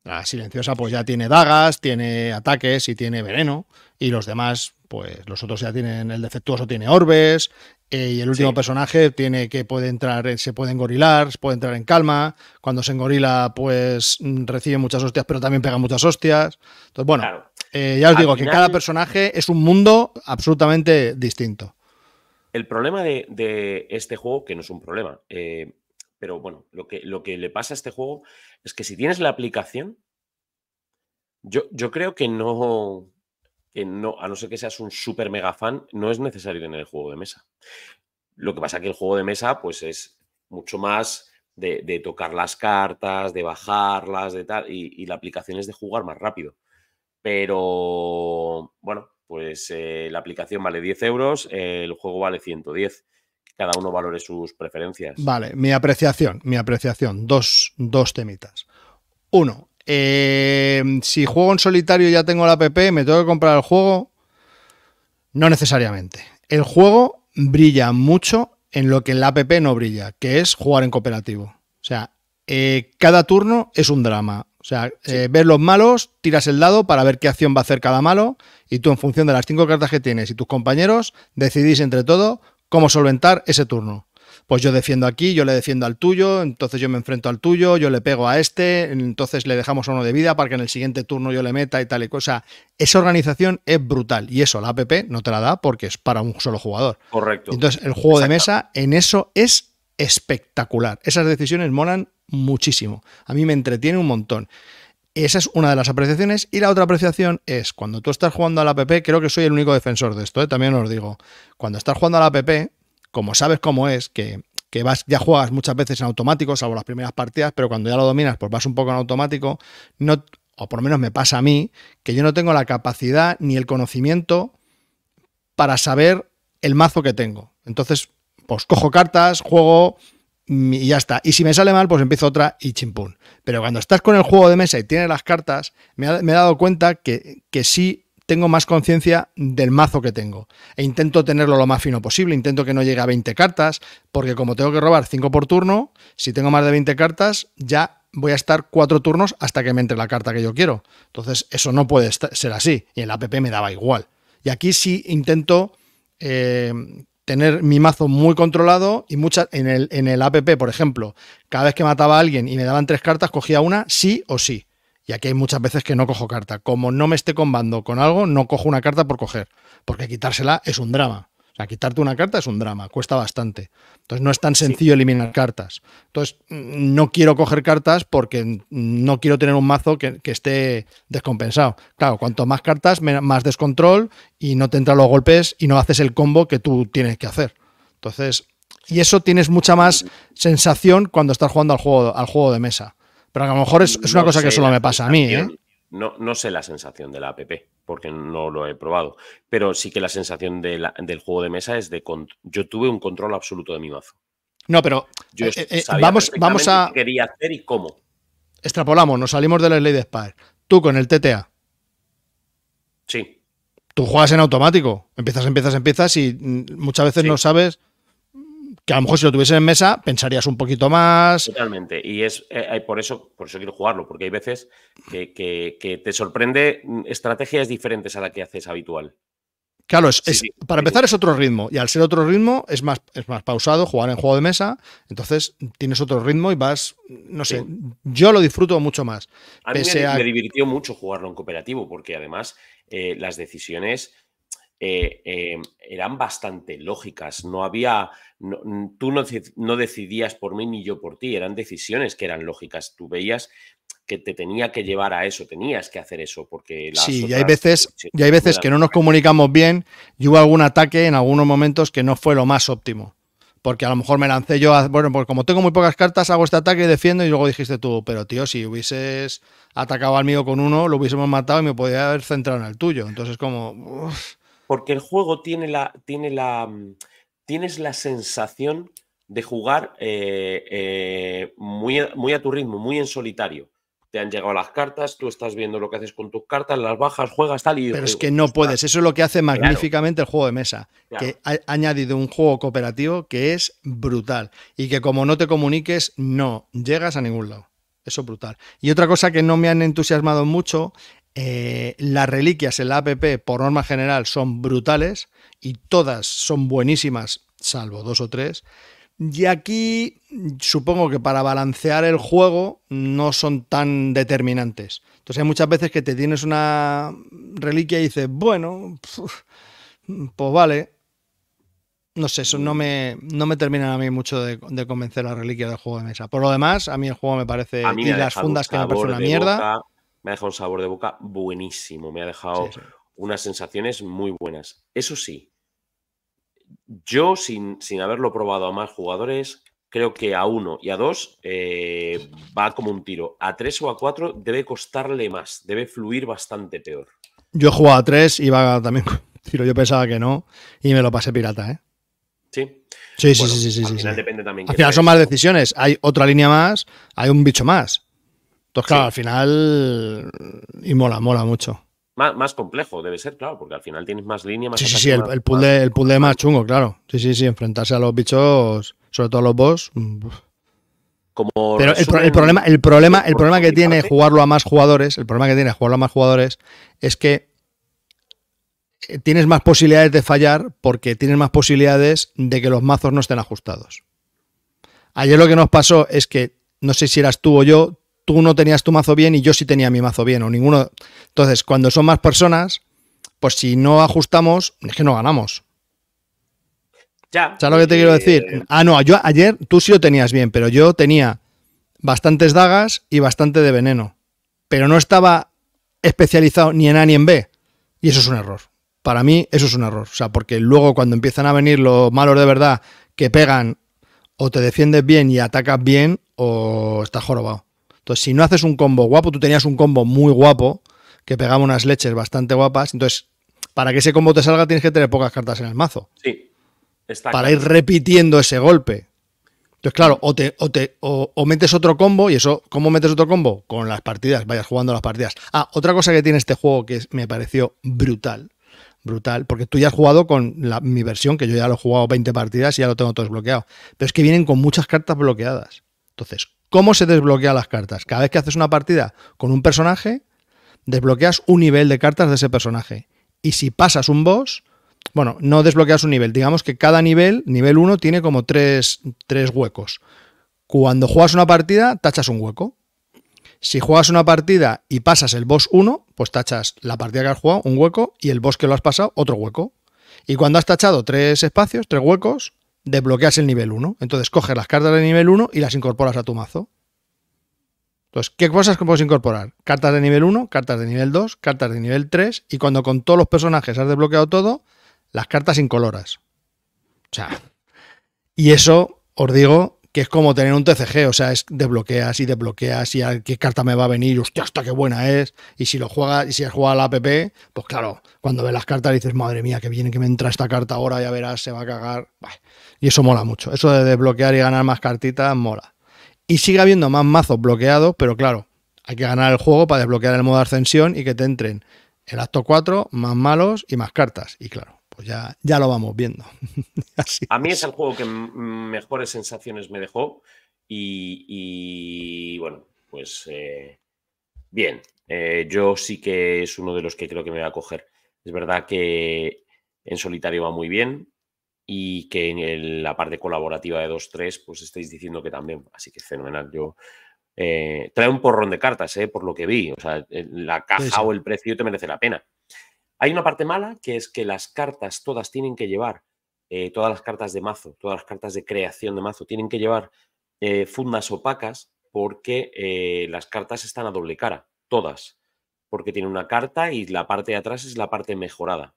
La silenciosa pues ya tiene dagas, tiene ataques y tiene veneno. Y los demás, pues los otros ya tienen, el defectuoso tiene orbes. Eh, y el último personaje tiene que puede entrar, eh, se puede engorilar, puede entrar en calma. Cuando se engorila, pues mm, recibe muchas hostias, pero también pega muchas hostias. Entonces, bueno, eh, ya os digo que cada personaje es un mundo absolutamente distinto. El problema de, este juego, que no es un problema, pero bueno, lo que, lo que le pasa a este juego es que si tienes la aplicación, yo, yo creo que no, no, a no ser que seas un super mega fan, no es necesario tener el juego de mesa. Lo que pasa es que el juego de mesa, pues es mucho más de, tocar las cartas, de bajarlas, de tal, y, la aplicación es de jugar más rápido. Pero bueno, pues eh, la aplicación vale 10 euros, el juego vale 110. Cada uno valore sus preferencias. Vale, mi apreciación, mi apreciación, dos, dos temitas. Uno, eh, si juego en solitario y ya tengo la app, ¿me tengo que comprar el juego? No necesariamente. El juego brilla mucho en lo que en la app no brilla, que es jugar en cooperativo. O sea, eh, cada turno es un drama. O sea, eh, ver los malos, tiras el dado para ver qué acción va a hacer cada malo y tú en función de las cinco cartas que tienes y tus compañeros decidís entre todo cómo solventar ese turno. Pues yo defiendo aquí, yo le defiendo al tuyo, entonces yo me enfrento al tuyo, yo le pego a este, entonces le dejamos uno de vida para que en el siguiente turno yo le meta y tal y cosa. Esa organización es brutal y eso la app no te la da porque es para un solo jugador. Correcto. Entonces el juego de mesa en eso es espectacular. Esas decisiones molan muchísimo. A mí me entretiene un montón. Esa es una de las apreciaciones. Y la otra apreciación es cuando tú estás jugando a la app, creo que soy el único defensor de esto, ¿eh? también os digo. Cuando estás jugando a la app, como sabes cómo es, que, vas, ya juegas muchas veces en automático, salvo las primeras partidas, pero cuando ya lo dominas, pues vas un poco en automático, no, o por lo menos me pasa a mí, que yo no tengo la capacidad ni el conocimiento para saber el mazo que tengo. Entonces, pues cojo cartas, juego y ya está. Y si me sale mal, pues empiezo otra y chimpún. Pero cuando estás con el juego de mesa y tienes las cartas, me, he dado cuenta que, que sí tengo más conciencia del mazo que tengo. E intento tenerlo lo más fino posible, intento que no llegue a 20 cartas, porque como tengo que robar 5 por turno, si tengo más de 20 cartas, ya voy a estar 4 turnos hasta que me entre la carta que yo quiero. Entonces, eso no puede ser así. Y en la app me daba igual. Y aquí sí intento eh, tener mi mazo muy controlado y muchas en el, en el app, por ejemplo, cada vez que mataba a alguien y me daban tres cartas, cogía una sí o sí. Y aquí hay muchas veces que no cojo carta. Como no me esté combando con algo, no cojo una carta por coger. Porque quitársela es un drama. O sea, quitarte una carta es un drama, cuesta bastante. Entonces no es tan sencillo eliminar cartas. Entonces no quiero coger cartas porque no quiero tener un mazo que, esté descompensado. Claro, cuanto más cartas, más descontrol y no te entran los golpes y no haces el combo que tú tienes que hacer. Entonces, y eso tienes mucha más sensación cuando estás jugando al juego, al juego de mesa. Pero a lo mejor es, una cosa que solo me pasa a mí, ¿eh? No, no, sé la sensación de la app, porque no lo he probado. Pero sí que la sensación del juego de mesa es de. Yo tuve un control absoluto de mi mazo. No, pero. Yo eh, eh, vamos, vamos a. Qué quería hacer y cómo. Extrapolamos, nos salimos de la ley de Spire. Tú con el TTA. Sí. Tú juegas en automático. Empiezas, empiezas, empiezas y mm, muchas veces no sabes que a lo mejor si lo tuviese en mesa pensarías un poquito más. Totalmente. Y es eh, por eso, por eso quiero jugarlo, porque hay veces que, te sorprende estrategias diferentes a la que haces habitual. Claro, es, para empezar es otro ritmo y al ser otro ritmo es más, es más pausado jugar en juego de mesa, entonces tienes otro ritmo y vas, no sé, yo lo disfruto mucho más. A mí me, divirtió mucho jugarlo en cooperativo porque además eh, las decisiones eh, em, eran bastante lógicas. No había, tú no, decidías por mí ni yo por ti, eran decisiones que eran lógicas. Tú veías que te tenía que llevar a eso, tenías que hacer eso, porque sí, y hay veces, y hay veces que no nos comunicamos bien y hubo algún ataque en algunos momentos que no fue lo más óptimo. Porque a lo mejor me lancé yo, a, bueno, pues como tengo muy pocas cartas, hago este ataque y defiendo, y luego dijiste tú, pero tío, si hubieses atacado al mío con uno, lo hubiésemos matado y me podía haber centrado en el tuyo. Entonces, como porque el juego tiene la, tiene la, mm, tienes la sensación de jugar eh, eh, muy, muy a tu ritmo, muy en solitario. Te han llegado las cartas, tú estás viendo lo que haces con tus cartas, las bajas, juegas tal y... Pero es que no puedes, eso es lo que hace magníficamente el juego de mesa, que ha añadido un juego cooperativo que es brutal y que como no te comuniques no llegas a ningún lado. Eso es brutal. Y otra cosa que no me han entusiasmado mucho eh, las reliquias en la app, por norma general, son brutales y todas son buenísimas, salvo dos o tres. Y aquí supongo que para balancear el juego no son tan determinantes. Entonces hay muchas veces que te tienes una reliquia y dices, bueno, pues vale. No sé, eso no me, no me termina a mí mucho de, convencer la reliquia del juego de mesa. Por lo demás, a mí el juego me parece... y las fundas que me parecen una mierda me ha dejado un sabor de boca buenísimo, me ha dejado unas sensaciones muy buenas. Eso sí, yo sin, sin haberlo probado a más jugadores, creo que a uno y a dos eh, va como un tiro. A tres o a cuatro debe costarle más, debe fluir bastante peor. Yo he jugado a tres y va también tiro. Yo pensaba que no y me lo pasé pirata, ¿eh? Sí. Sí, sí, sí, sí, Al sí, final depende también. Al final son más decisiones. Hay otra línea más, hay un bicho más. Entonces, claro, Sí. al final. Y mola, mola mucho. Más, más complejo debe ser, claro, porque al final tienes más línea, más Sí, sí, sí, el, el puzzle, el puzzle más chungo, claro. Sí, sí, sí, enfrentarse a los bichos, sobre todo a los boss. mm. Como Pero el, problema, el problema, el problema que tiene jugarlo a más jugadores, el problema que tiene jugarlo a más jugadores es que eh, tienes más posibilidades de fallar porque tienes más posibilidades de que los mazos no estén ajustados. Ayer lo que nos pasó es que, no sé si eras tú o yo, tú no tenías tu mazo bien y yo sí tenía mi mazo bien, o ninguno. Entonces, cuando son más personas, pues si no ajustamos, es que no ganamos. Ya. ¿Sabes lo que te quiero eh, decir? Ah, no, yo ayer tú sí lo tenías bien, pero yo tenía bastantes dagas y bastante de veneno. Pero no estaba especializado ni en A ni en B. Y eso es un error. Para mí, eso es un error. O sea, porque luego cuando empiezan a venir los malos de verdad que pegan o te defiendes bien y atacas bien o estás jorobado. Entonces, si no haces un combo guapo, tú tenías un combo muy guapo que pegaba unas leches bastante guapas. Entonces, para que ese combo te salga, tienes que tener pocas cartas en el mazo Sí. Está para claro. ir repitiendo ese golpe. Entonces, claro, o, te, o, te, o, o metes otro combo, y eso, ¿cómo metes otro combo? Con las partidas, vayas jugando las partidas. Ah, otra cosa que tiene este juego que me pareció brutal, brutal, porque tú ya has jugado con la- mi versión, que yo ya lo he jugado 20 partidas y ya lo tengo todo desbloqueado, pero es que vienen con muchas cartas bloqueadas. Entonces, ¿cómo se desbloquean las cartas? Cada vez que haces una partida con un personaje, desbloqueas un nivel de cartas de ese personaje. Y si pasas un boss, bueno, no desbloqueas un nivel. Digamos que cada nivel, nivel 1, tiene como tres, tres huecos. Cuando juegas una partida, tachas un hueco. Si juegas una partida y pasas el boss 1, pues tachas la partida que has jugado, un hueco, y el boss que lo has pasado, otro hueco. Y cuando has tachado tres espacios, tres huecos, desbloqueas el nivel 1. Entonces coges las cartas de nivel 1 y las incorporas a tu mazo. Entonces, ¿qué cosas puedes incorporar? Cartas de nivel 1, cartas de nivel 2, cartas de nivel 3, y cuando con todos los personajes has desbloqueado todo, las cartas incoloras. O sea, y eso os digo que es como tener un TCG, o sea, es desbloqueas y desbloqueas y a qué carta me va a venir, hostia, hasta qué buena es. Y si lo juegas, y si has jugado la app, pues claro, cuando ves las cartas dices, madre mía, que viene que me entra esta carta ahora, ya verás, se va a cagar. Y eso mola mucho. Eso de desbloquear y ganar más cartitas mola. Y sigue habiendo más mazos bloqueados, pero claro, hay que ganar el juego para desbloquear el modo ascensión y que te entren el acto 4, más malos y más cartas. Y claro, pues ya, ya lo vamos viendo. <laughs> Así A mí es el juego que mejores sensaciones me dejó y, y, bueno, pues eh, bien, Eh, yo sí que es uno de los que creo que me va a coger. Es verdad que en solitario va muy bien y que en el- la parte colaborativa de 2-3 pues estáis diciendo que también, así que fenomenal. Yo eh, trae un porrón de cartas, por lo que vi, o sea, la caja Sí, sí. o el precio te merece la pena. Hay una parte mala que es que las cartas todas tienen que llevar eh, todas las cartas de mazo, todas las cartas de creación de mazo, tienen que llevar eh, fundas opacas porque eh, las cartas están a doble cara, todas, porque tiene una carta y la parte de atrás es la parte mejorada.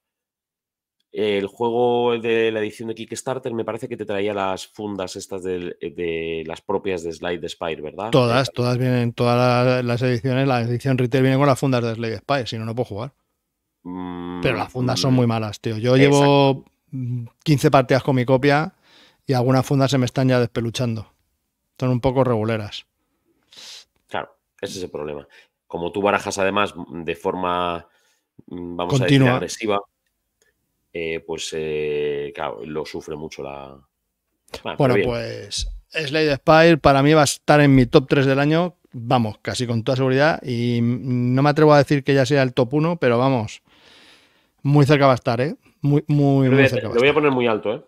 El juego de la edición de Kickstarter me parece que te traía las fundas estas de, las propias de Slide the Spire, ¿verdad? Todas, todas vienen, todas la- las ediciones, la edición retail viene con las fundas de Slade Spire, si no, no puedo jugar. Mm, Pero las fundas son mm, muy malas, tío. Yo llevo mm, 15 partidas con mi copia y algunas fundas se me están ya despeluchando. Son un poco reguleras. Claro, ese es el problema. Como tú barajas además mm, de forma, mm, vamos a decir, agresiva, eh, pues eh, claro, lo sufre mucho la. Bueno, Bueno, pues Slade Spire para mí va a estar en mi top 3 del año, vamos, casi con toda seguridad. Y mm, no me atrevo a decir que ya sea el top 1, pero vamos, muy cerca va a estar, ¿eh? Muy, muy, muy cerca lo voy a poner muy alto, ¿eh?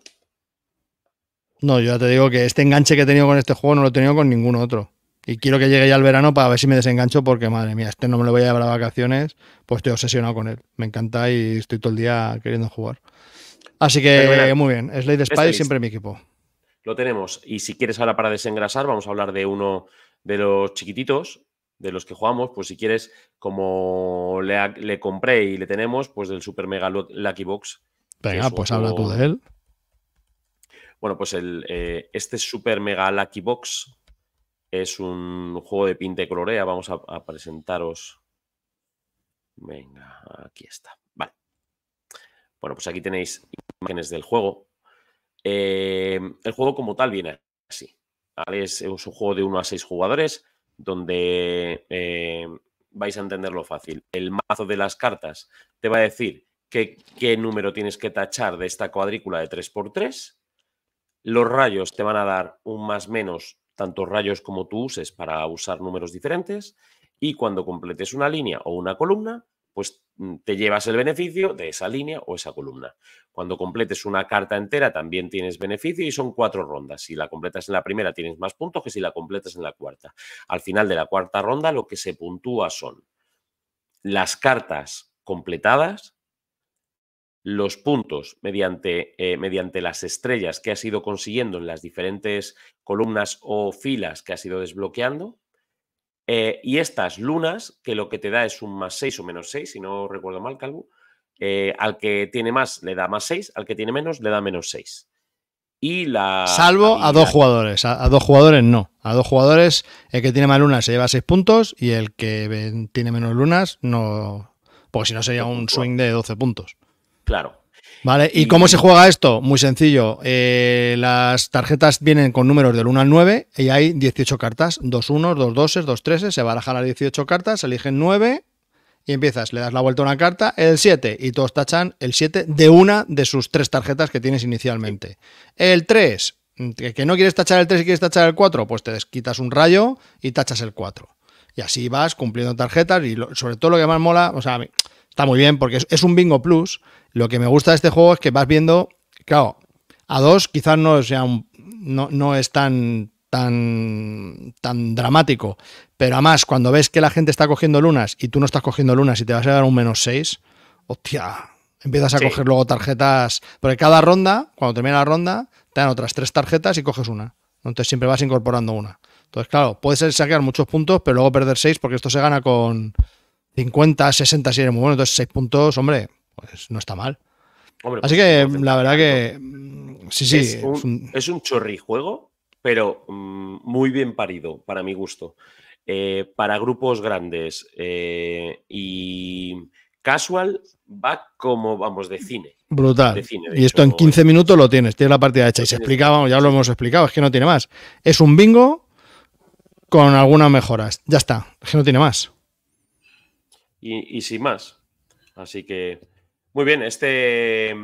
No, yo ya te digo que este enganche que he tenido con este juego no lo he tenido con ningún otro. Y quiero que llegue ya el verano para ver si me desengancho porque, madre mía, este no me lo voy a llevar a vacaciones, pues estoy obsesionado con él. Me encanta y estoy todo el día queriendo jugar. Así que, muy bien. Slade Spy siempre mi equipo. Lo tenemos. Y si quieres ahora para desengrasar, vamos a hablar de uno de los chiquititos, de los que jugamos. Pues si quieres, como le, compré y le tenemos, pues del Super Mega Lu- Lucky Box. Venga, es pues otro- habla tú de él. Bueno, pues el, eh, este Super Mega Lucky Box es un juego de pinta y colorea. Vamos a, presentaros. Venga, aquí está. Vale. Bueno, pues aquí tenéis imágenes del juego. Eh, el juego como tal viene así. Es, un juego de 1 a 6 jugadores donde eh, vais a entenderlo fácil. El mazo de las cartas te va a decir qué número tienes que tachar de esta cuadrícula de 3x3. Los rayos te van a dar un más menos, tantos rayos como tú uses para usar números diferentes. Y cuando completes una línea o una columna, pues mm, te llevas el beneficio de esa línea o esa columna. Cuando completes una carta entera también tienes beneficio y son cuatro rondas. Si la completas en la primera tienes más puntos que si la completas en la cuarta. Al final de la cuarta ronda lo que se puntúa son las cartas completadas, los puntos mediante, eh, mediante las estrellas que has ido consiguiendo en las diferentes columnas o filas que has ido desbloqueando eh, y estas lunas, que lo que te da es un más 6 o menos 6, si no recuerdo mal, Calvo, eh, al que tiene más le da más 6, al que tiene menos le da menos 6. Y la. Salvo a dos jugadores. A, dos jugadores no. A dos jugadores, el que tiene más lunas se lleva 6 puntos y el que tiene menos lunas no. Porque si no sería un swing de 12 puntos. Claro. Vale, ¿y, cómo se juega esto? Muy sencillo. Eh, las tarjetas vienen con números del 1 al 9 y hay 18 cartas. Dos unos, dos doses, dos treses. Se barajan las 18 cartas, se eligen 9 y empiezas. Le das la vuelta a una carta, el 7 y todos tachan el 7 de una de sus tres tarjetas que tienes inicialmente. El 3, que no quieres tachar el 3 y quieres tachar el 4, pues te desquitas un rayo y tachas el 4. Y así vas cumpliendo tarjetas y sobre todo lo que más mola, o sea, está muy bien porque es un bingo plus lo que me gusta de este juego es que vas viendo, claro, a dos quizás no sea no, no es tan, tan, tan dramático, pero además cuando ves que la gente está cogiendo lunas y tú no estás cogiendo lunas y te vas a dar un menos seis, hostia, empiezas a coger luego tarjetas, porque cada ronda, cuando termina la ronda, te dan otras tres tarjetas y coges una. Entonces siempre vas incorporando una. Entonces, claro, puedes sacar muchos puntos, pero luego perder seis porque esto se gana con 50, 60 si eres muy bueno. Entonces, seis puntos, hombre, pues no está mal. Así pues, que la verdad que mm, sí, sí. Es un, es un, chorrijuego, pero mm, muy bien parido, para mi gusto. Eh, para grupos grandes eh, y casual va como, vamos, de cine. Brutal. y esto en 15 minutos lo tienes, tienes la partida hecha y se explica, ya lo hemos explicado, es que no tiene más. Es un bingo con algunas mejoras. Ya está, es que no tiene más. Y, y sin más. Así que muy bien, este,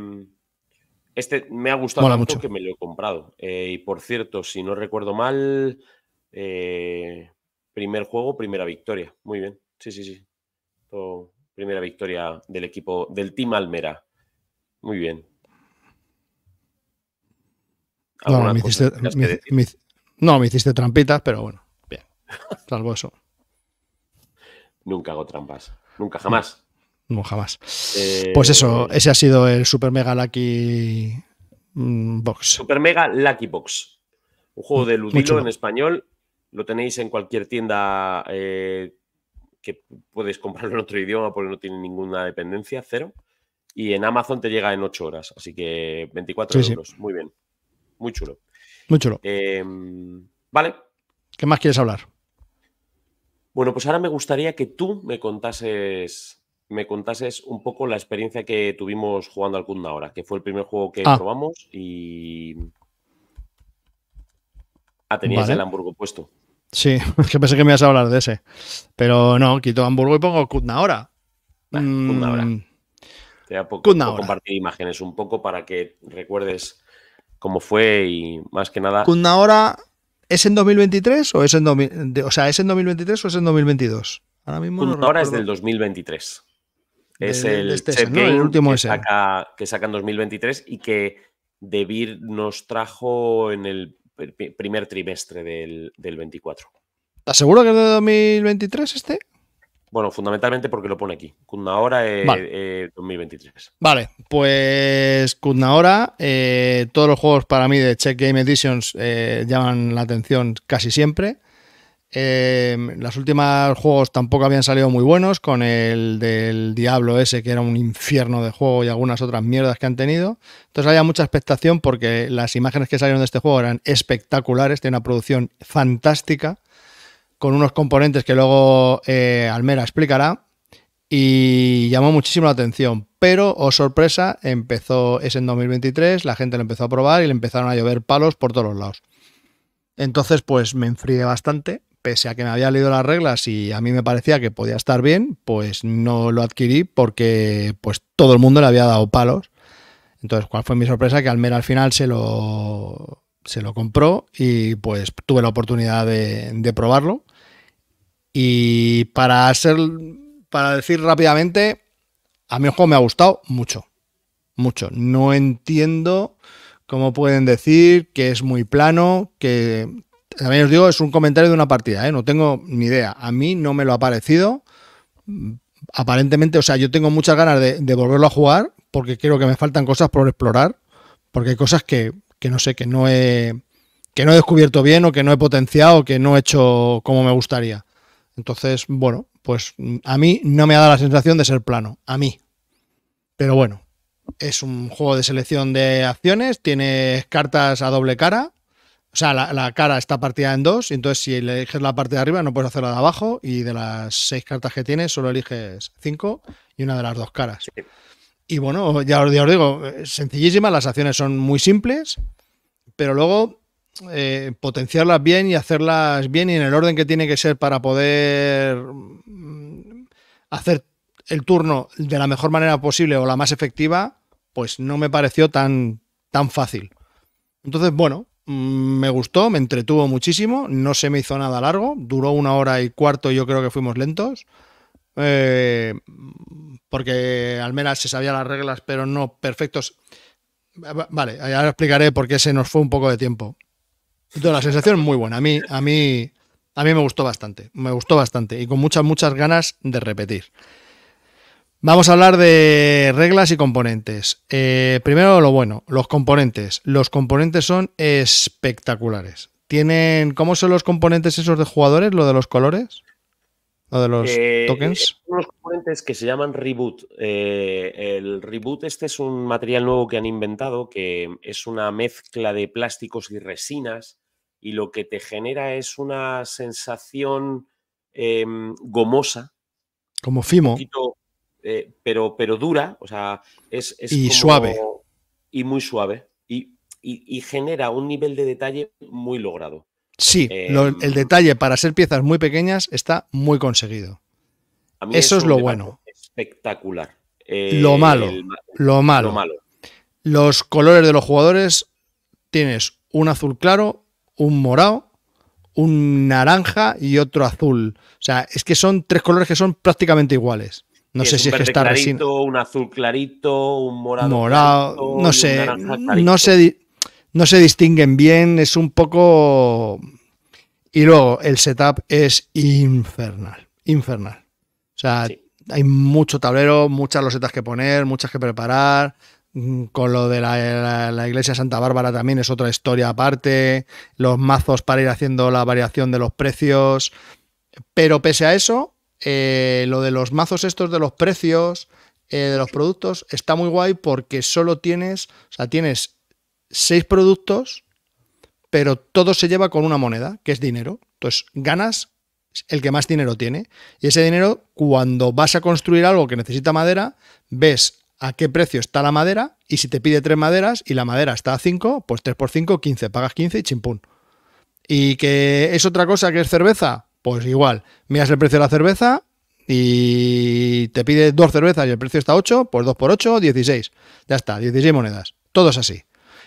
este me ha gustado mucho que me lo he comprado. Eh, y por cierto, si no recuerdo mal, eh, primer juego, primera victoria. Muy bien, sí, sí, sí. primera victoria del equipo, del Team Almera. Muy bien. No me, hiciste, no, me hiciste trampitas, pero bueno, bien. Salvo eso. <laughs> Nunca hago trampas. Nunca, jamás. No, jamás. pues eso, eh, ese ha sido el Super Mega Lucky mm, Box. Super Mega Lucky Box. Un juego de Ludilo en español. Lo tenéis en cualquier tienda eh, que puedes comprarlo en otro idioma porque no tiene ninguna dependencia, cero. Y en Amazon te llega en 8 horas. Así que 24 euros. Muy bien. Muy chulo. Muy chulo. Em, vale. ¿Qué más quieres hablar? Bueno, pues ahora me gustaría que tú me contases me contases un poco la experiencia que tuvimos jugando al Kunda ahora, que fue el primer juego que ah. probamos y. Ah, tenías el Hamburgo puesto. Sí, <laughs> es que pensé que me ibas a hablar de ese. Pero no, quito Hamburgo y pongo Kunda ahora. Mm, Te voy a poco, compartir imágenes un poco para que recuerdes cómo fue y más que nada. ¿Kunda ahora es en 2023 o es en, o sea, ¿es en 2023 o es en 2022? Ahora mismo ahora es del 2023. Es el, este último que, saca, que saca en 2023 y que Debir nos trajo en el primer trimestre del, 24. ¿Estás seguro que es de 2023 este? Bueno, fundamentalmente porque lo pone aquí. Es vale. 2023. Vale, pues Kundahora, eh, todos los juegos para mí de Check Game Editions eh, llaman la atención casi siempre. Eh, las últimas juegos tampoco habían salido muy buenos, con el del Diablo ese, que era un infierno de juego, y algunas otras mierdas que han tenido. Entonces había mucha expectación porque las imágenes que salieron de este juego eran espectaculares, tiene una producción fantástica, con unos componentes que luego eh, Almera explicará, y llamó muchísimo la atención. Pero, oh sorpresa, empezó, es en 2023, la gente lo empezó a probar y le empezaron a llover palos por todos los lados. Entonces, pues me enfrié bastante pese a que me había leído las reglas y a mí me parecía que podía estar bien, pues no lo adquirí porque pues todo el mundo le había dado palos. Entonces, ¿cuál fue mi sorpresa? Que Almera al final se lo, se lo compró y pues tuve la oportunidad de, probarlo. Y para ser, para decir rápidamente, a mí el juego me ha gustado mucho, mucho. No entiendo cómo pueden decir que es muy plano, que también os digo, es un comentario de una partida, ¿eh? no tengo ni idea. A mí no me lo ha parecido. Aparentemente, o sea, yo tengo muchas ganas de, volverlo a jugar porque creo que me faltan cosas por explorar, porque hay cosas que, no sé, que no he que no he descubierto bien o que no he potenciado que no he hecho como me gustaría. Entonces, bueno, pues a mí no me ha dado la sensación de ser plano, a mí. Pero bueno, es un juego de selección de acciones, tiene cartas a doble cara, o sea, la, cara está partida en dos, y entonces si eliges la parte de arriba no puedes hacer la de abajo, y de las seis cartas que tienes solo eliges cinco y una de las dos caras. Y bueno, ya os, digo, sencillísimas, las acciones son muy simples, pero luego eh, potenciarlas bien y hacerlas bien y en el orden que tiene que ser para poder mm, hacer el turno de la mejor manera posible o la más efectiva, pues no me pareció tan, tan fácil. Entonces, bueno, Mm, me gustó, me entretuvo muchísimo, no se me hizo nada largo, duró una hora y cuarto y yo creo que fuimos lentos. Eh, porque al menos se sabía las reglas, pero no perfectos. Vale, ahora explicaré por qué se nos fue un poco de tiempo. La sensación es muy buena. A mí, a mí, a mí me gustó bastante. Me gustó bastante. Y con muchas, muchas ganas de repetir. Vamos a hablar de reglas y componentes. Eh, primero lo bueno, los componentes. Los componentes son espectaculares. Tienen, ¿cómo son los componentes esos de jugadores? ¿Lo de los colores? ¿Lo de los eh, tokens? Son unos componentes que se llaman reboot. Eh, el reboot este es un material nuevo que han inventado que es una mezcla de plásticos y resinas y lo que te genera es una sensación em, gomosa. Como Fimo. Eh, pero, pero dura, o sea, es... y suave. Y muy suave. Y, genera un nivel de detalle muy logrado. Sí, el em, detalle para ser piezas muy pequeñas está muy conseguido. eso, es lo bueno. Espectacular. lo, malo, lo malo. Lo malo. Los colores de los jugadores tienes un azul claro, un morado, un naranja y otro azul. O sea, es que son tres colores que son prácticamente iguales. No sé si es que está clarito, Un azul clarito, un morado. Morado, no sé. No se, no se distinguen bien, es un poco. Y luego el setup es infernal. Infernal. O sea, hay mucho tablero, muchas losetas que poner, muchas que preparar. Mm, con lo de la, la, iglesia Santa Bárbara también es otra historia aparte. Los mazos para ir haciendo la variación de los precios. Pero pese a eso, eh, lo de los mazos estos de los precios eh, de los productos está muy guay porque solo tienes, o sea, tienes seis productos, pero todo se lleva con una moneda, que es dinero. Entonces, ganas el que más dinero tiene. Y ese dinero, cuando vas a construir algo que necesita madera, ves a qué precio está la madera y si te pide tres maderas y la madera está a 5, pues 3 por 5, 15, pagas 15 y chimpún. Y que es otra cosa que es cerveza, pues igual, miras el precio de la cerveza y te pide dos cervezas y el precio está 8, pues 2 por 8, 16. Ya está, 16 monedas. Todo es así.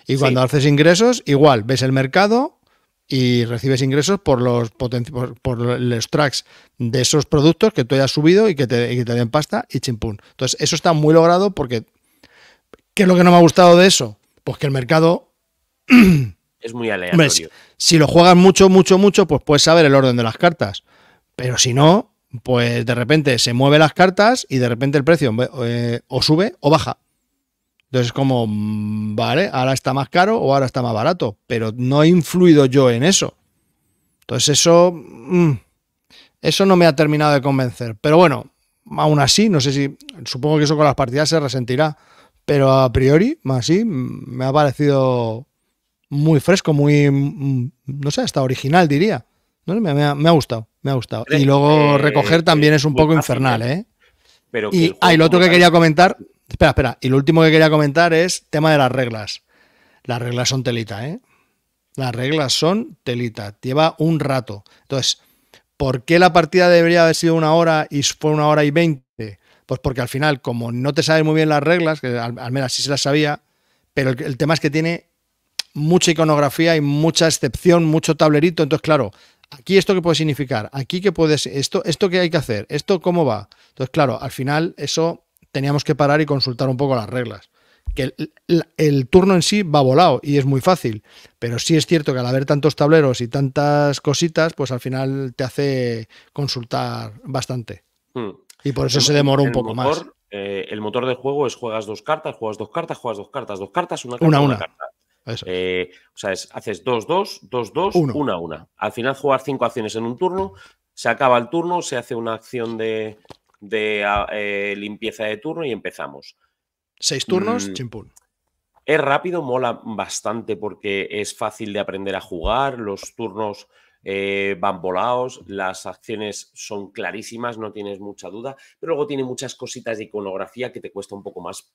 Y cuando haces ingresos, igual, ves el mercado y recibes ingresos por los, por, los tracks de esos productos que tú hayas subido y que te, y te den pasta y chimpún. Entonces, eso está muy logrado porque ¿qué es lo que no me ha gustado de eso? Pues que el mercado <clears throat> Es muy aleatorio. si lo juegas mucho, mucho, mucho, pues puedes saber el orden de las cartas. Pero si no, pues de repente se mueven las cartas y de repente el precio eh, o sube o baja. Entonces, como, mm, vale, ahora está más caro o ahora está más barato, pero no he influido yo en eso. Entonces eso, mm, eso no me ha terminado de convencer. Pero bueno, aún así, no sé si, supongo que eso con las partidas se resentirá, pero a priori, así, me ha parecido muy fresco, muy, mm, no sé, hasta original diría. Me, ha, gustado, me ha gustado. Y luego recoger también es un poco infernal, ¿eh? Pero y, ah, lo otro que quería comentar, espera, espera, y lo último que quería comentar es tema de las reglas. Las reglas son telita, ¿eh? Las reglas son telita, lleva un rato. Entonces, ¿por qué la partida debería haber sido una hora y fue una hora y veinte? Pues porque al final, como no te sabes muy bien las reglas, que al, menos sí se las sabía, pero el, tema es que tiene mucha iconografía y mucha excepción, mucho tablerito. Entonces, claro, aquí esto qué puede significar, aquí qué puede ser, esto, esto qué hay que hacer, esto cómo va. Entonces, claro, al final eso teníamos que parar y consultar un poco las reglas. Que el, turno en sí va volado y es muy fácil, pero sí es cierto que al haber tantos tableros y tantas cositas, pues al final te hace consultar bastante. Hmm. Y por eso se demora un poco más. Eh, el motor de juego es juegas dos cartas, juegas dos cartas, juegas dos cartas, dos cartas, una carta, una, una. carta. Eh, o sea, haces 2-2, 2-2, 1-1. Al final jugar cinco acciones en un turno, se acaba el turno, se hace una acción de, ah, eh, limpieza de turno y empezamos. Seis turnos, mm, chimpún. Es rápido, mola bastante porque es fácil de aprender a jugar, los turnos eh, van volados, las acciones son clarísimas, no tienes mucha duda, pero luego tiene muchas cositas de iconografía que te cuesta un poco más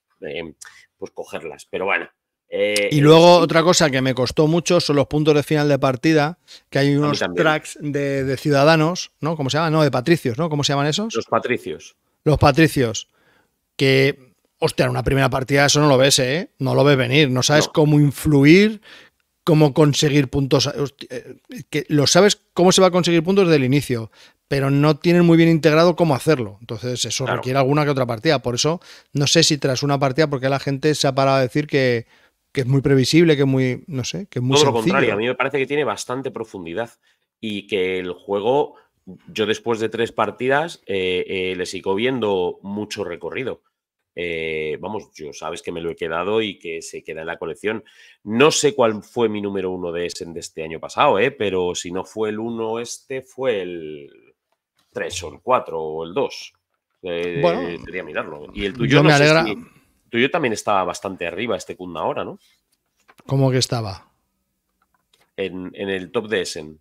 pues cogerlas. Pero bueno, eh, y luego otra cosa que me costó mucho son los puntos de final de partida, que hay unos tracks de, ciudadanos, ¿no? ¿Cómo se llaman? No, de patricios, ¿no? ¿Cómo se llaman esos? Los patricios. Los patricios. Que, hostia, en una primera partida eso no lo ves, ¿eh? No lo ves venir, no sabes cómo influir, cómo conseguir puntos. Eh, que lo sabes cómo se va a conseguir puntos desde el inicio, pero no tienen muy bien integrado cómo hacerlo. Entonces, eso requiere alguna que otra partida. Por eso, no sé si tras una partida, porque la gente se ha parado a decir que que es muy previsible, que es muy, no sé, que es muy Todo lo contrario, a mí me parece que tiene bastante profundidad y que el juego, yo después de tres partidas, eh, eh, le sigo viendo mucho recorrido. Eh, vamos, yo sabes que me lo he quedado y que se queda en la colección. No sé cuál fue mi número uno de, ese, de este año pasado, pero si no fue el uno este, fue el 3 o el 4 o el 2. bueno, quería mirarlo. Y el tuyo me alegra tuyo también estaba bastante arriba este Kunda ahora, ¿no? ¿Cómo que estaba? En, el top de Essen.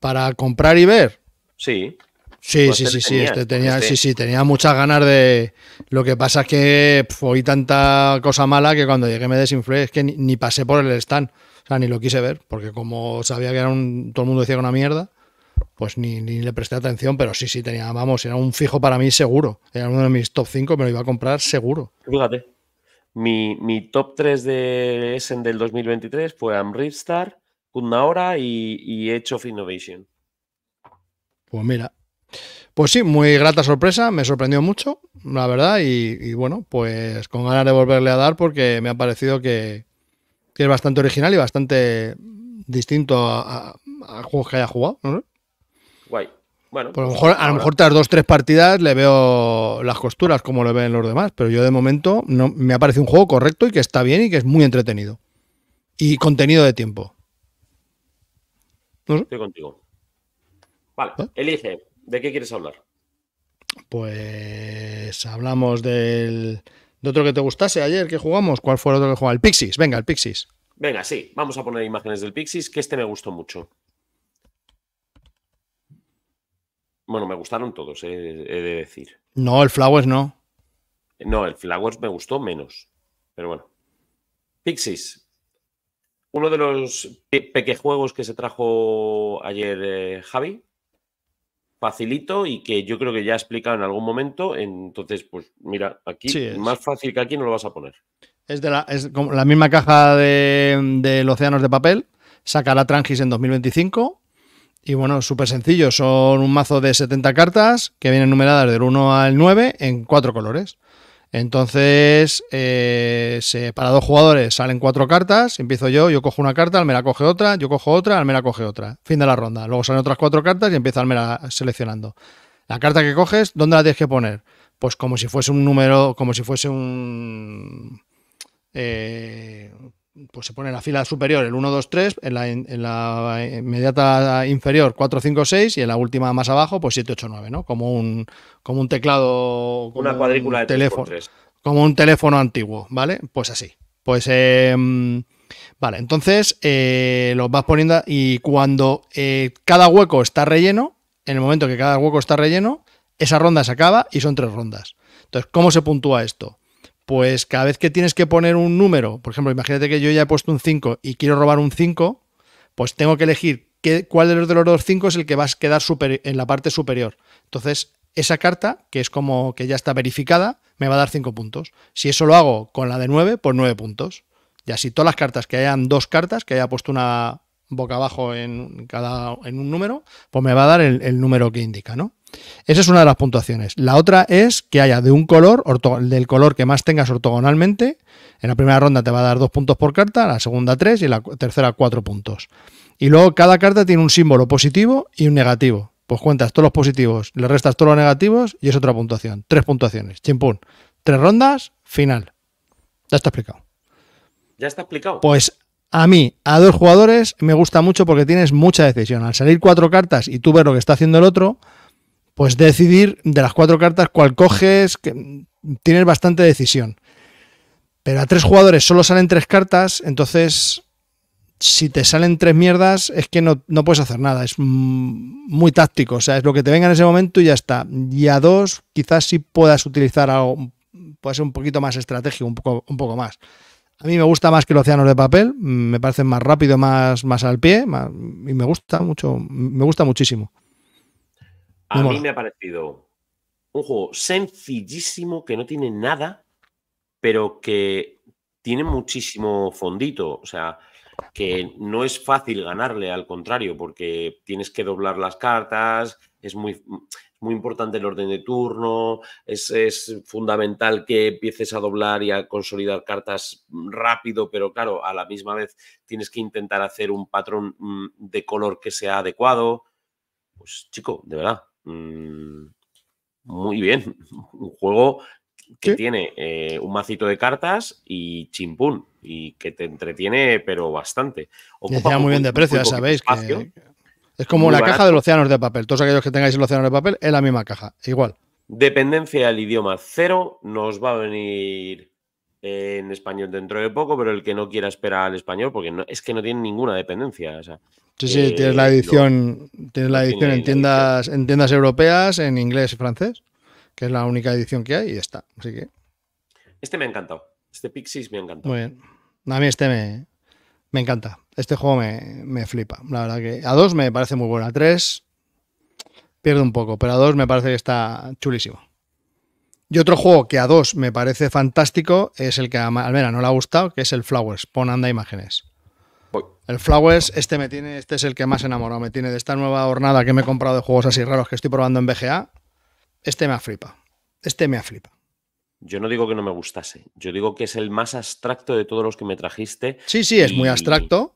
¿Para comprar y ver? Sí. Sí, sí, sí, sí, este tenía, sí, sí, tenía muchas ganas de. Lo que pasa es que fue tanta cosa mala que cuando llegué me desinflé, es que ni, pasé por el stand, o sea, ni lo quise ver, porque como sabía que era un, todo el mundo decía que una mierda, pues ni, le presté atención, pero sí, sí, tenía, vamos, era un fijo para mí seguro. Era uno de mis top 5, me lo iba a comprar seguro. Fíjate, mi, top 3 de Essen del 2023 fue Amritstar, Kundaora y, y Edge of Innovation. Pues mira, pues sí, muy grata sorpresa, me sorprendió mucho, la verdad, y, bueno, pues con ganas de volverle a dar porque me ha parecido que, es bastante original y bastante distinto a, juegos que haya jugado. ¿no? Guay. Bueno, pues a, lo mejor, a lo mejor tras dos tres partidas le veo las costuras como le ven los demás, pero yo de momento no, me ha parecido un juego correcto y que está bien y que es muy entretenido. Y contenido de tiempo. Estoy contigo. Vale, ¿Eh? elige. ¿De qué quieres hablar? Pues hablamos del, de otro que te gustase ayer que jugamos. ¿Cuál fue el otro que jugamos? El Pixis. Venga, el Pixis. Venga, sí. Vamos a poner imágenes del Pixis, que este me gustó mucho. Bueno, me gustaron todos, he, de decir. No, el Flowers no. No, el Flowers me gustó menos. Pero bueno. Pixies. Uno de los pequejuegos que se trajo ayer eh, Javi. Facilito y que yo creo que ya he explicado en algún momento. Entonces, pues mira, aquí más fácil que aquí no lo vas a poner. Es de la, es como la misma caja de, de Océanos de Papel. Sacará Trangis en 2025 y bueno, súper sencillo. Son un mazo de 70 cartas que vienen numeradas del 1 al 9 en cuatro colores. Entonces, eh, para dos jugadores salen cuatro cartas. Empiezo yo, yo cojo una carta, Almera coge otra, yo cojo otra, Almera coge otra. Fin de la ronda. Luego salen otras cuatro cartas y empieza Almera seleccionando. La carta que coges, ¿dónde la tienes que poner? Pues como si fuese un número, como si fuese un. Eh, pues se pone en la fila superior el 1, 2, 3, en la, en la inmediata inferior 4, 5, 6 y en la última más abajo pues 7, 8, 9, ¿no? Como un, como un teclado... Como Una cuadrícula de teléfono. 3x3. Como un teléfono antiguo, ¿vale? Pues así. Pues, eh, vale, entonces eh, los vas poniendo y cuando eh, cada hueco está relleno, en el momento que cada hueco está relleno, esa ronda se acaba y son tres rondas. Entonces, ¿cómo se puntúa esto? Pues cada vez que tienes que poner un número, por ejemplo, imagínate que yo ya he puesto un 5 y quiero robar un 5, pues tengo que elegir qué, cuál de los, de los dos 5 es el que va a quedar superi- en la parte superior. Entonces, esa carta, que es como que ya está verificada, me va a dar 5 puntos. Si eso lo hago con la de 9, pues 9 puntos. Y así todas las cartas que hayan dos cartas, que haya puesto una boca abajo en cada en un número, pues me va a dar el número que indica, ¿no? Esa es una de las puntuaciones. La otra es que haya de un color, orto- del color que más tengas ortogonalmente. En la primera ronda te va a dar dos puntos por carta, la segunda tres y la tercera cuatro puntos. Y luego cada carta tiene un símbolo positivo y un negativo. Pues cuentas todos los positivos, le restas todos los negativos y es otra puntuación. Tres puntuaciones. Chimpún. Tres rondas, final. Ya está explicado. Ya está explicado. Pues a mí, a dos jugadores, me gusta mucho porque tienes mucha decisión. Al salir cuatro cartas y tú ver lo que está haciendo el otro, pues decidir de las cuatro cartas cuál coges, tienes bastante decisión. Pero a tres jugadores solo salen tres cartas, entonces si te salen tres mierdas es que no, no puedes hacer nada. Es muy táctico, o sea, es lo que te venga en ese momento y ya está. Y a dos quizás sí puedas utilizar algo, puede ser un poquito más estratégico, un poco, un poco más. A mí me gusta más que los océanos de papel, me parece más rápido, más, más al pie, y me gusta mucho, me gusta muchísimo. A me mí me ha parecido un juego sencillísimo que no tiene nada, pero que tiene muchísimo fondito. O sea, que no es fácil ganarle, al contrario, porque tienes que doblar las cartas, es muy, muy importante el orden de turno, es, es fundamental que empieces a doblar y a consolidar cartas rápido, pero claro, a la misma vez tienes que intentar hacer un patrón mm, de color que sea adecuado. Pues chico, de verdad, mm, muy bien. <laughs> Un juego que tiene eh, un macito de cartas y chimpún, y que te entretiene, pero bastante. Ocupa muy bien de precio, ya sabéis. Que es como la caja de los océanos de papel. Todos aquellos que tengáis el océano de papel es la misma caja, igual. Dependencia del idioma cero nos va a venir en español dentro de poco, pero el que no quiera esperar al español, porque no, es que no tiene ninguna dependencia. o sea, Sí, sí, Eh, tienes la lo- edición, tienes la edición tiene en la tiendas, en tiendas europeas, en inglés y francés, que es la única edición que hay y está. Así que, este me ha encantado. Este Pixies me ha encantado. muy bien. A mí este me, me encanta. Este juego me, me flipa. La verdad que a dos me parece muy bueno. A tres pierde un poco, pero a dos me parece que está chulísimo. Y otro juego que a dos me parece fantástico es el que a Almena no le ha gustado, que es el Flowers. Pon anda imágenes. El Flowers, este me tiene, este es el que más enamorado me tiene de esta nueva hornada que me he comprado de juegos así raros que estoy probando en BGA. Este me flipa. Este me flipa. Yo no digo que no me gustase, yo digo que es el más abstracto de todos los que me trajiste. Sí, sí, es muy abstracto.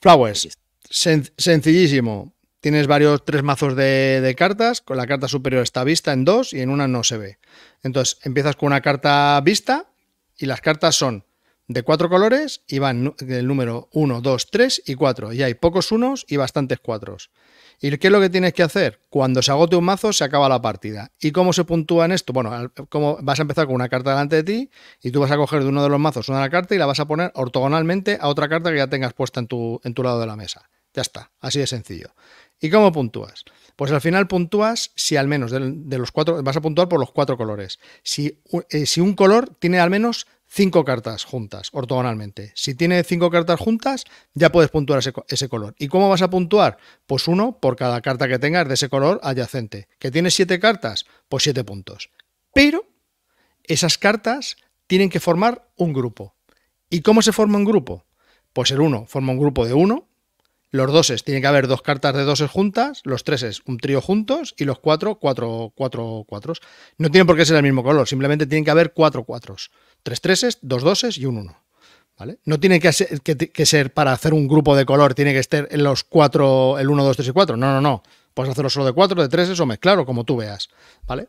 Flowers, sen- sencillísimo. Tienes varios, tres mazos de, de cartas. Con la carta superior está vista en dos y en una no se ve. Entonces empiezas con una carta vista y las cartas son de cuatro colores y van del número 1, 2, 3 y 4. Y hay pocos unos y bastantes cuatros. ¿Y qué es lo que tienes que hacer? Cuando se agote un mazo, se acaba la partida. ¿Y cómo se puntúa en esto? Bueno, como vas a empezar con una carta delante de ti y tú vas a coger de uno de los mazos una carta y la vas a poner ortogonalmente a otra carta que ya tengas puesta en tu, en tu lado de la mesa. Ya está, así de sencillo. ¿Y cómo puntúas? Pues al final puntúas si al menos de, los cuatro, vas a puntuar por los cuatro colores. Si, eh, si un color tiene al menos cinco cartas juntas, ortogonalmente. Si tiene cinco cartas juntas, ya puedes puntuar ese, co- ese color. ¿Y cómo vas a puntuar? Pues uno por cada carta que tengas de ese color adyacente. ¿Que tienes siete cartas? Pues siete puntos. Pero esas cartas tienen que formar un grupo. ¿Y cómo se forma un grupo? Pues el 1 forma un grupo de 1, los doses tiene que haber dos cartas de doses juntas, los treses un trío juntos y los cuatro, cuatro, cuatro cuatros. No tienen por qué ser el mismo color, simplemente tienen que haber cuatro cuatros. Tres treses, dos doses y un uno. ¿Vale? No tiene que ser, que, ser para hacer un grupo de color, tiene que estar en los cuatro, el 1, 2, 3 y 4. No, no, no. Puedes hacerlo solo de cuatro, de treses o mezclarlo, como tú veas. ¿Vale?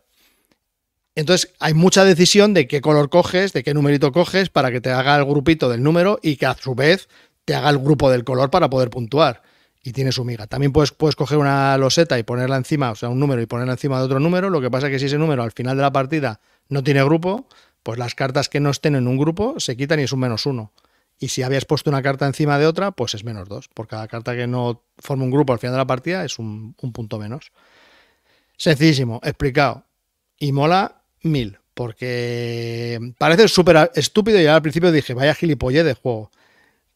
Entonces hay mucha decisión de qué color coges, de qué numerito coges para que te haga el grupito del número y que a su vez te haga el grupo del color para poder puntuar. Y tiene su miga. También puedes, puedes coger una loseta y ponerla encima, o sea, un número y ponerla encima de otro número. Lo que pasa es que si ese número al final de la partida no tiene grupo, pues las cartas que no estén en un grupo se quitan y es un menos uno. Y si habías puesto una carta encima de otra, pues es menos dos. Por cada carta que no forma un grupo al final de la partida es un, un punto menos. Sencillísimo, explicado. Y mola mil, porque parece súper estúpido y al principio dije, vaya gilipollez de juego.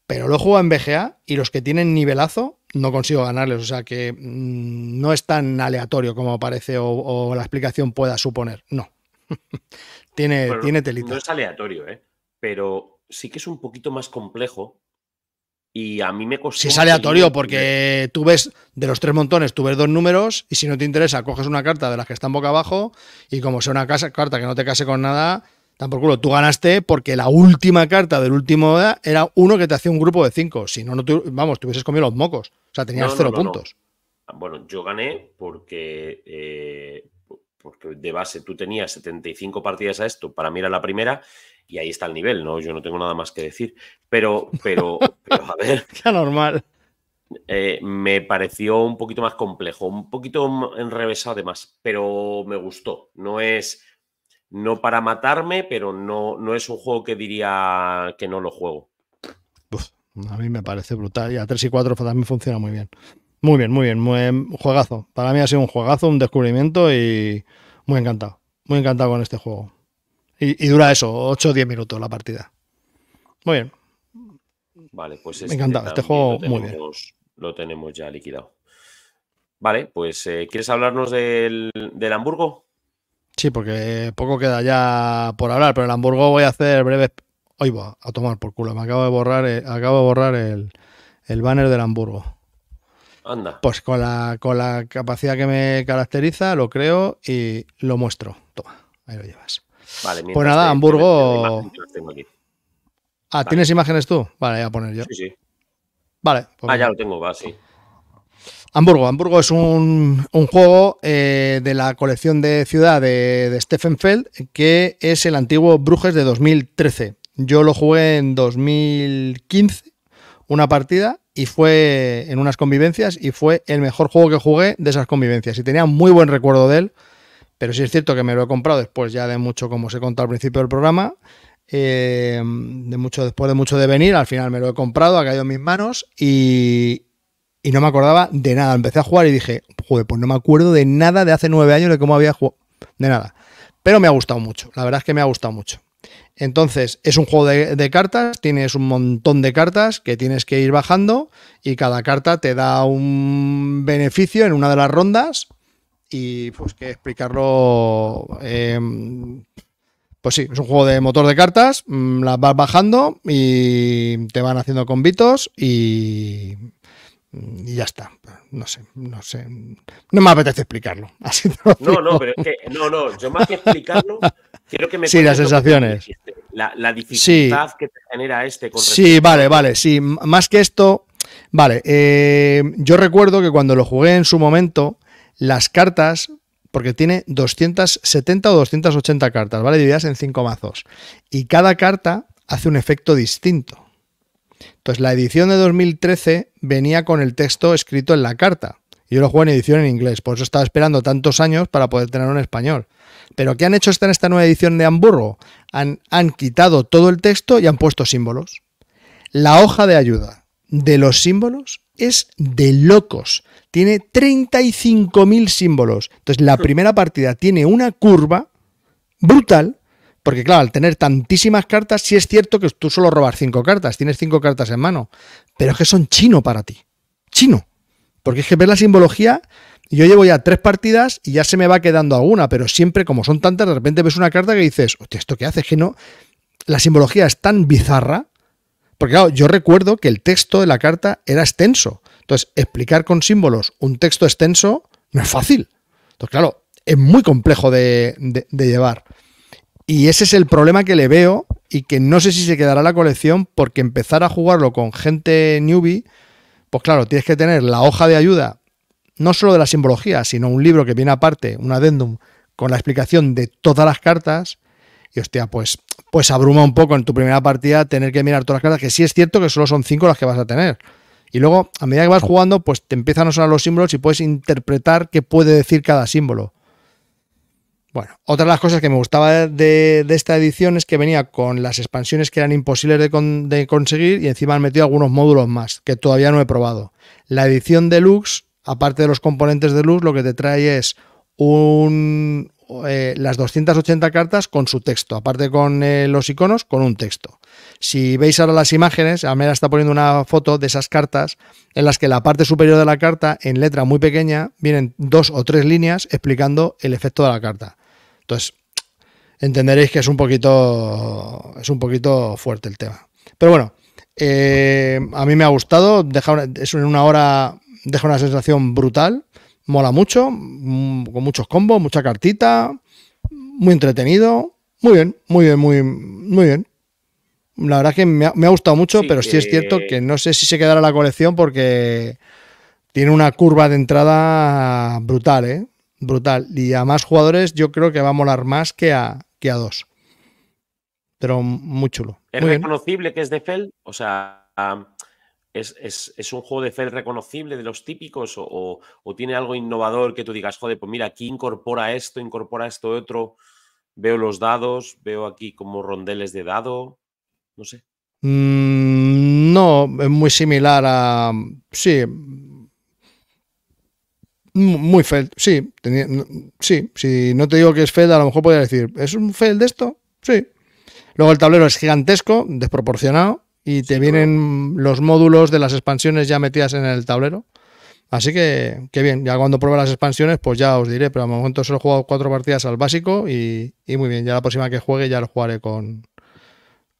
Pero lo juego en BGA y los que tienen nivelazo no consigo ganarles. O sea que mmm, no es tan aleatorio como parece o, o la explicación pueda suponer. No. <laughs> tiene, Bueno, tiene telita. No es aleatorio, ¿eh? Pero sí que es un poquito más complejo. Y a mí me costó. Si es aleatorio, porque tú ves de los tres montones, tú ves dos números y si no te interesa, coges una carta de las que están boca abajo y como sea una casa- carta que no te case con nada, culo. Tú ganaste porque la última carta del último era uno que te hacía un grupo de cinco. Si no, no te- vamos, te hubieses comido los mocos. O sea, tenías No, no, cero no, puntos. Bueno, yo gané porque, eh, porque de base tú tenías 75 partidas a esto, para mí era la primera y ahí está el nivel, ¿no? Yo no tengo nada más que decir. Pero, pero, <laughs> pero a ver, Ya normal. eh, me pareció un poquito más complejo, un poquito enrevesado de más, pero me gustó. No es, no para matarme, pero no, no es un juego que diría que no lo juego. Uf, a mí me parece brutal. Y a 3 y 4 también funciona muy bien. Muy bien, muy bien. Muy, juegazo. Para mí ha sido un juegazo, un descubrimiento y muy encantado. Muy encantado con este juego. Y, y dura eso, 8 o 10 minutos la partida. Muy bien. Vale, pues Me encanta, este juego lo muy bien. tenemos- Lo tenemos ya liquidado. Vale, pues eh, ¿quieres hablarnos del, del Hamburgo? Sí, porque poco queda ya por hablar, pero el Hamburgo voy a hacer breves. Hoy va a tomar por culo. Me acabo de borrar, eh, acabo de borrar el, el banner del Hamburgo. Anda. Pues con la, con la capacidad que me caracteriza, lo creo y lo muestro. Toma, ahí lo llevas. Vale, Pues nada, te- Hamburgo-. Ah, Vale. ¿tienes imágenes tú? Vale, voy a poner yo. Sí, sí. Vale. pues Ah, ya lo tengo, va, sí. Hamburgo. Hamburgo es un, juego eh, de la colección de ciudad de, de Stephen Feld, que es el antiguo Bruges de 2013. Yo lo jugué en 2015, una partida, y fue en unas convivencias, y fue el mejor juego que jugué de esas convivencias. Y tenía muy buen recuerdo de él, pero sí es cierto que me lo he comprado después ya de mucho, como os he contado al principio del programa. eh, de mucho, después de mucho de venir, al final me lo he comprado, ha caído en mis manos y, y no me acordaba de nada. Empecé a jugar y dije, joder, pues no me acuerdo de nada de hace nueve años de cómo había jugado. De nada. Pero me ha gustado mucho. La verdad es que me ha gustado mucho. Entonces, es un juego de, cartas, tienes un montón de cartas que tienes que ir bajando y cada carta te da un beneficio en una de las rondas y pues que explicarlo... eh, pues sí, es un juego de motor de cartas, mm, las vas bajando y te van haciendo convitos y, y ya está. No sé, no sé. No me apetece explicarlo. <laughs> Así No, no, pero es que, no, no, yo más que explicarlo, <laughs> quiero que me Sí, las que sensaciones. La, la dificultad que te genera este con Sí, vale, vale, sí. Más que esto, vale. eh, yo recuerdo que cuando lo jugué en su momento, las cartas, porque tiene 270 o 280 cartas, ¿vale? Divididas en cinco mazos. Y cada carta hace un efecto distinto. Entonces, la edición de 2013 venía con el texto escrito en la carta. Yo lo jugué en edición en inglés, por eso estaba esperando tantos años para poder tenerlo en español. Pero ¿qué han hecho en esta nueva edición de Hamburgo? Han, han quitado todo el texto y han puesto símbolos. La hoja de ayuda de los símbolos es de locos. Tiene 35.000 símbolos. Entonces, la primera partida tiene una curva brutal. Porque, claro, al tener tantísimas cartas, sí es cierto que tú solo robas cinco cartas, tienes cinco cartas en mano. Pero es que son chino para ti. Chino. Porque es que ves la simbología. Yo llevo ya tres partidas y ya se me va quedando alguna, pero siempre, como son tantas, de repente ves una carta que dices, hostia, ¿esto qué hace? Es que no. La simbología es tan bizarra. Porque, claro, yo recuerdo que el texto de la carta era extenso. Entonces, explicar con símbolos un texto extenso no es fácil. Entonces, claro, es muy complejo de llevar. Y ese es el problema que le veo y que no sé si se quedará la colección porque empezar a jugarlo con gente newbie, pues claro, tienes que tener la hoja de ayuda, no solo de la simbología, sino un libro que viene aparte, un addendum, con la explicación de todas las cartas. Y hostia, pues, pues abruma un poco en tu primera partida tener que mirar todas las cartas, que sí es cierto que solo son cinco las que vas a tener. Y luego, a medida que vas jugando, pues te empiezan a sonar los símbolos y puedes interpretar qué puede decir cada símbolo. Bueno, otra de las cosas que me gustaba de, esta edición es que venía con las expansiones que eran imposibles de, conseguir y encima han metido algunos módulos más, que todavía no he probado. La edición deluxe, aparte de los componentes deluxe, lo que te trae es un, eh, las 280 cartas con su texto, aparte con eh, los iconos, con un texto. Si veis ahora las imágenes, Amera está poniendo una foto de esas cartas en las que la parte superior de la carta, en letra muy pequeña, vienen dos o tres líneas explicando el efecto de la carta. Entonces, entenderéis que es un poquito, es un poquito fuerte el tema. Pero bueno, eh, a mí me ha gustado, deja es en una hora, deja una sensación brutal, mola mucho, mm, con muchos combos, mucha cartita, muy entretenido, muy bien, muy bien, muy, muy bien. La verdad que me ha, gustado mucho, pero sí es cierto que no sé si se quedará la colección porque tiene una curva de entrada brutal, ¿eh? Brutal. Y a más jugadores yo creo que va a molar más que a, que a dos. Pero muy chulo. ¿Es reconocible que es de Fel? O sea, ¿es, un juego de Fel reconocible de los típicos? O, tiene algo innovador que tú digas, joder, pues mira, aquí incorpora esto, incorpora esto otro? Veo los dados, veo aquí como rondeles de dado. No sé. Mm, no, es muy similar a. Sí, muy Feld, sí. sí, si no te digo que es Feld, a lo mejor podría decir, ¿es un Feld de esto? Sí. Luego el tablero es gigantesco, desproporcionado, y te vienen los módulos de las expansiones ya metidas en el tablero. Así que, qué bien, ya cuando pruebe las expansiones, pues ya os diré, pero al momento solo he jugado cuatro partidas al básico y, muy bien, ya la próxima que juegue ya lo jugaré con,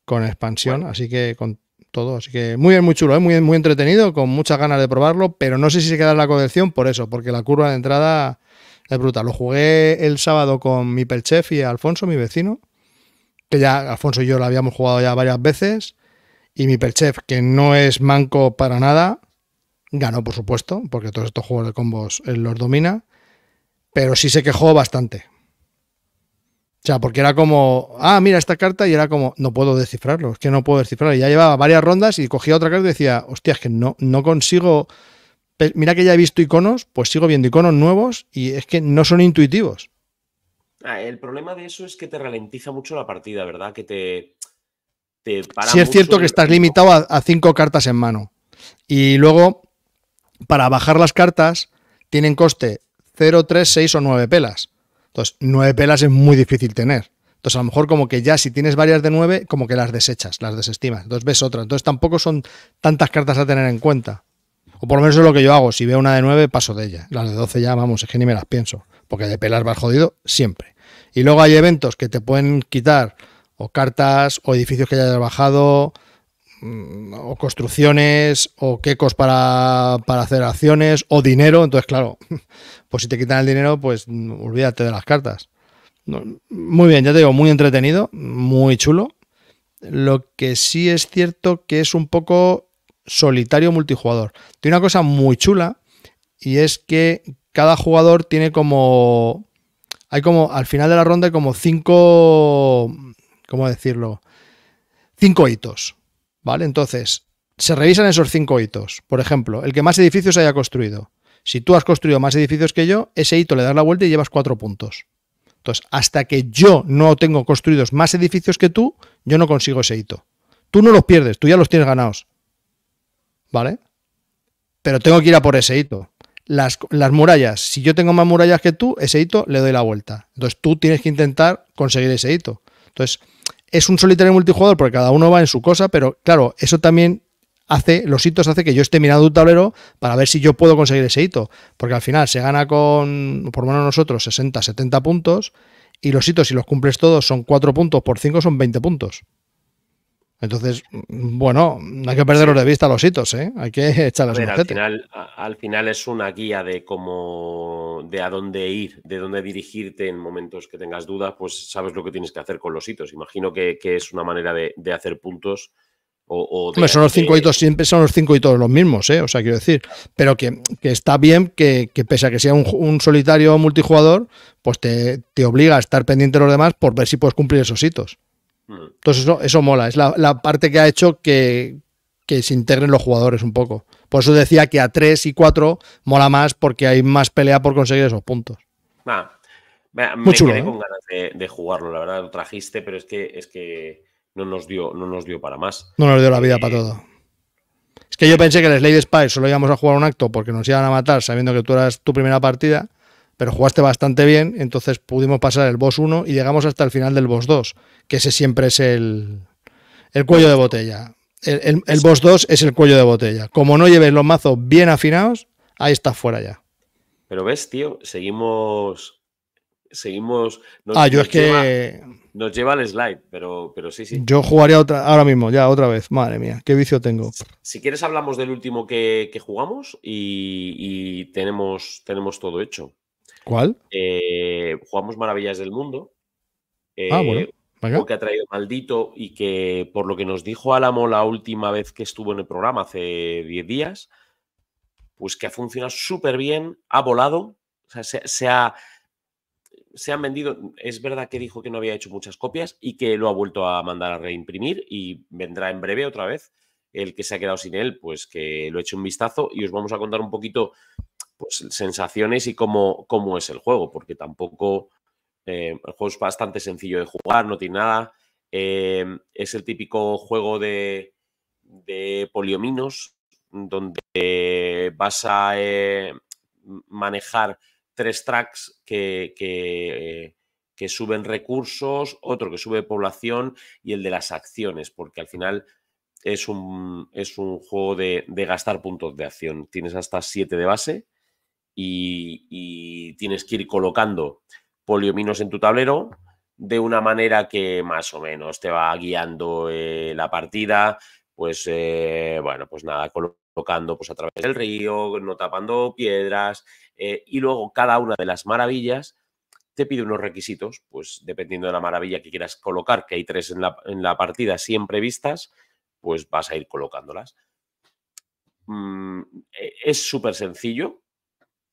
con expansión, así que con Así que muy bien, muy chulo, ¿eh? muy, muy entretenido, con muchas ganas de probarlo, pero no sé si se queda en la colección por eso, porque la curva de entrada es brutal. Lo jugué el sábado con mi Pelchef y Alfonso, mi vecino, que ya Alfonso y yo lo habíamos jugado ya varias veces, y mi Pelchef, que no es manco para nada, ganó, por supuesto, porque todos estos juegos de combos los domina, pero sí se quejó bastante. O sea, porque era como, ah, mira esta carta y era como, no puedo descifrarlo, es que no puedo descifrarlo. Y ya llevaba varias rondas y cogía otra carta y decía, hostia, es que no, no consigo, mira que ya he visto iconos, pues sigo viendo iconos nuevos y es que no son intuitivos. Ah, el problema de eso es que te ralentiza mucho la partida, ¿verdad? Que te, te para Sí es cierto que estás limitado a, a cinco cartas en mano. Y luego, para bajar las cartas, tienen coste 0, 3, 6 o 9 pelas. Entonces, nueve pelas es muy difícil tener. Entonces, a lo mejor como que ya si tienes varias de nueve, como que las desechas, las desestimas. Entonces ves otra. Entonces tampoco son tantas cartas a tener en cuenta. O por lo menos es lo que yo hago. Si veo una de nueve, paso de ella. Las de doce ya, vamos, es que ni me las pienso. Porque de pelas vas jodido siempre. Y luego hay eventos que te pueden quitar o cartas o edificios que hayas bajado o construcciones o quecos para, para hacer acciones o dinero. Entonces, claro, <laughs> pues si te quitan el dinero, pues olvídate de las cartas. Muy bien, ya te digo, muy entretenido, muy chulo. Lo que sí es cierto que es un poco solitario multijugador. Tiene una cosa muy chula y es que cada jugador tiene como... Hay como, al final de la ronda hay como cinco... ¿Cómo decirlo? Cinco hitos, ¿vale? Entonces, se revisan esos cinco hitos. Por ejemplo, el que más edificios haya construido. Si tú has construido más edificios que yo, ese hito le das la vuelta y llevas cuatro puntos. Entonces, hasta que yo no tengo construidos más edificios que tú, yo no consigo ese hito. Tú no los pierdes, tú ya los tienes ganados. ¿Vale? Pero tengo que ir a por ese hito. Las, las, murallas, si yo tengo más murallas que tú, ese hito le doy la vuelta. Entonces tú tienes que intentar conseguir ese hito. Entonces, es un solitario multijugador porque cada uno va en su cosa, pero claro, eso también hace, los hitos hace que yo esté mirando un tablero para ver si yo puedo conseguir ese hito. Porque al final se gana con, por menos nosotros, 60, 70 puntos. Y los hitos, si los cumples todos, son 4 puntos por 5, son 20 puntos. Entonces, bueno, no hay que perderlos de vista los hitos, ¿eh? Hay que <laughs> echarles un al final, al final es una guía de cómo, de a dónde ir, de dónde dirigirte en momentos que tengas dudas, pues sabes lo que tienes que hacer con los hitos. Imagino que, es una manera de, de hacer puntos son los cinco hitos, siempre son los cinco hitos los mismos, ¿eh? O sea, quiero decir, pero que, está bien que, pese a que sea un, solitario multijugador, pues te, obliga a estar pendiente de los demás por ver si puedes cumplir esos hitos. Entonces eso, eso mola, es la, parte que ha hecho que, se integren los jugadores un poco. Por eso decía que a 3 y 4 mola más porque hay más pelea por conseguir esos puntos. Ah, me, Muy chulo, quedé ¿eh? con ganas de, de, jugarlo, la verdad lo trajiste, pero es que, es que no nos dio, no nos dio para más. No nos dio la vida eh, para todo. Es que yo pensé que el Slade Spy solo íbamos a jugar un acto porque nos iban a matar sabiendo que tú eras tu primera partida, pero jugaste bastante bien, entonces pudimos pasar el boss 1 y llegamos hasta el final del boss 2, que ese siempre es el, el cuello de botella. El, el, boss 2 es el cuello de botella. Como no lleves los mazos bien afinados, ahí estás fuera ya. Pero ves, tío, seguimos. Seguimos. ah, yo es que. Nos lleva al slide, pero, pero sí, sí. Yo jugaría otra, ahora mismo, ya otra vez. Madre mía, qué vicio tengo. Si quieres, hablamos del último que, jugamos y, tenemos, tenemos todo hecho. ¿Cuál? Eh, jugamos Maravillas del Mundo. ah, bueno. Eh, que ha traído Maldito y que, por lo que nos dijo Álamo la última vez que estuvo en el programa, hace 10 días, pues que ha funcionado súper bien, ha volado, o sea, se ha se han vendido, es verdad que dijo que no había hecho muchas copias y que lo ha vuelto a mandar a reimprimir y vendrá en breve otra vez. El que se ha quedado sin él, pues que lo eche un vistazo y os vamos a contar un poquito pues, sensaciones y cómo, cómo es el juego, porque tampoco eh, el juego es bastante sencillo de jugar, no tiene nada. Em, es el típico juego de, de poliominos donde vas a eh, manejar tres tracks que, que, suben recursos, otro que sube población y el de las acciones, porque al final es un, es un juego de, gastar puntos de acción. Tienes hasta siete de base y, tienes que ir colocando poliominos en tu tablero de una manera que más o menos te va guiando eh, la partida. Pues eh, bueno, pues nada, colocando pues a través del río, no tapando piedras, eh, y luego cada una de las maravillas te pide unos requisitos, pues dependiendo de la maravilla que quieras colocar, que hay tres en la, partida siempre vistas, pues vas a ir colocándolas. Mm, e, es súper sencillo,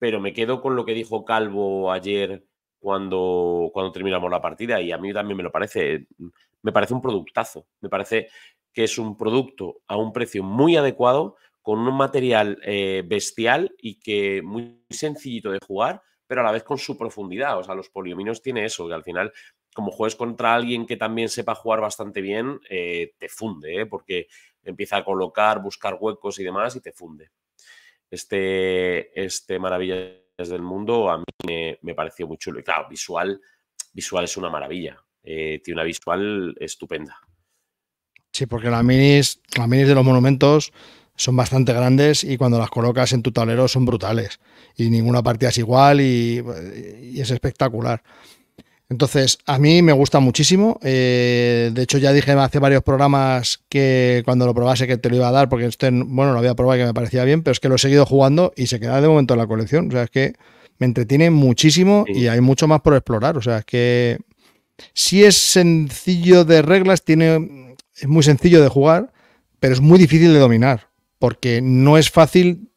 pero me quedo con lo que dijo Calvo ayer cuando, cuando terminamos la partida y a mí también me lo parece, me parece un productazo, me parece que es un producto a un precio muy adecuado con un material eh, bestial y que muy sencillito de jugar, pero a la vez con su profundidad. O sea, los poliominos tiene eso, que al final, como juegues contra alguien que también sepa jugar bastante bien, eh, te funde, ¿eh? porque empieza a colocar, buscar huecos y demás y te funde. Este, este Maravillas del Mundo a mí me, pareció muy chulo. Y claro, visual, visual es una maravilla. tiene una visual estupenda. Sí, porque la minis, la minis de los monumentos son bastante grandes y cuando las colocas en tu tablero son brutales. Y ninguna partida es igual y, es espectacular. Entonces, a mí me gusta muchísimo. Eh, de hecho, ya dije hace varios programas que cuando lo probase que te lo iba a dar, porque este, bueno, lo había probado y que me parecía bien, pero es que lo he seguido jugando y se queda de momento en la colección. O sea, es que me entretiene muchísimo y hay mucho más por explorar. O sea, es que si es sencillo de reglas, tiene, es muy sencillo de jugar, pero es muy difícil de dominar porque no es fácil,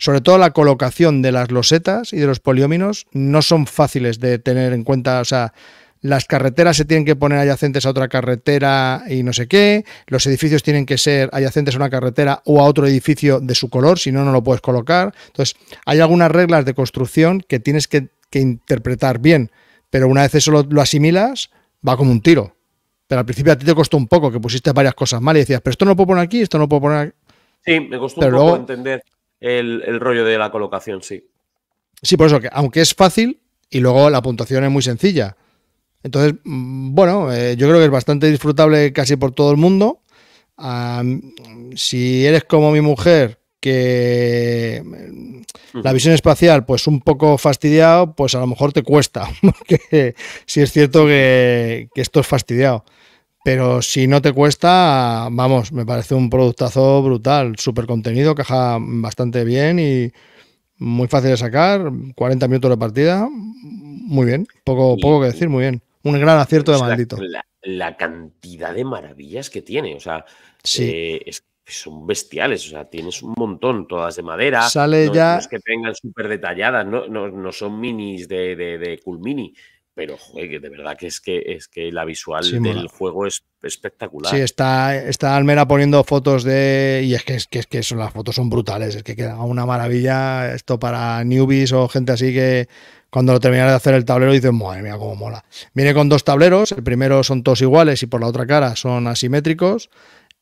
sobre todo la colocación de las losetas y de los polióminos no son fáciles de tener en cuenta, o sea, las carreteras se tienen que poner adyacentes a otra carretera y no sé qué, los edificios tienen que ser adyacentes a una carretera o a otro edificio de su color, si no, no lo puedes colocar. Entonces, hay algunas reglas de construcción que tienes que, interpretar bien, pero una vez eso lo, asimilas, va como un tiro. Pero al principio a ti te costó un poco, que pusiste varias cosas mal y decías, pero esto no lo puedo poner aquí, esto no lo puedo poner aquí. Sí, me costó un poco entender el, rollo de la colocación, sí. Sí, por eso que aunque es fácil y luego la puntuación es muy sencilla. Entonces, mm, bueno, eh, yo creo que es bastante disfrutable casi por todo el mundo. si eres como mi mujer, que mm, la visión espacial, pues un poco fastidiado, pues a lo mejor te cuesta. <laughs> Porque si es cierto que, que esto es fastidiado. Pero si no te cuesta, vamos, me parece un productazo brutal, súper contenido, caja bastante bien y muy fácil de sacar, 40 minutos de partida, muy bien, poco, poco que decir, muy bien. Un gran acierto de maldito. la cantidad de maravillas que tiene. O sea, Sí. eh, es- son bestiales. O sea, tienes un montón, todas de madera. Sale no, ya- no es que tengan súper detalladas, no, no, no son minis de, de, de Cool Mini. Pero, joder, de verdad que es que, es que la visual Sí, del mola. juego es espectacular. Sí, está, está Almera poniendo fotos de. Y es que, es que, es que son, las fotos son brutales, es que queda una maravilla. Esto para newbies o gente así que cuando lo terminas de hacer el tablero dices, madre mía, cómo mola. Viene con dos tableros, el primero son todos iguales y por la otra cara son asimétricos.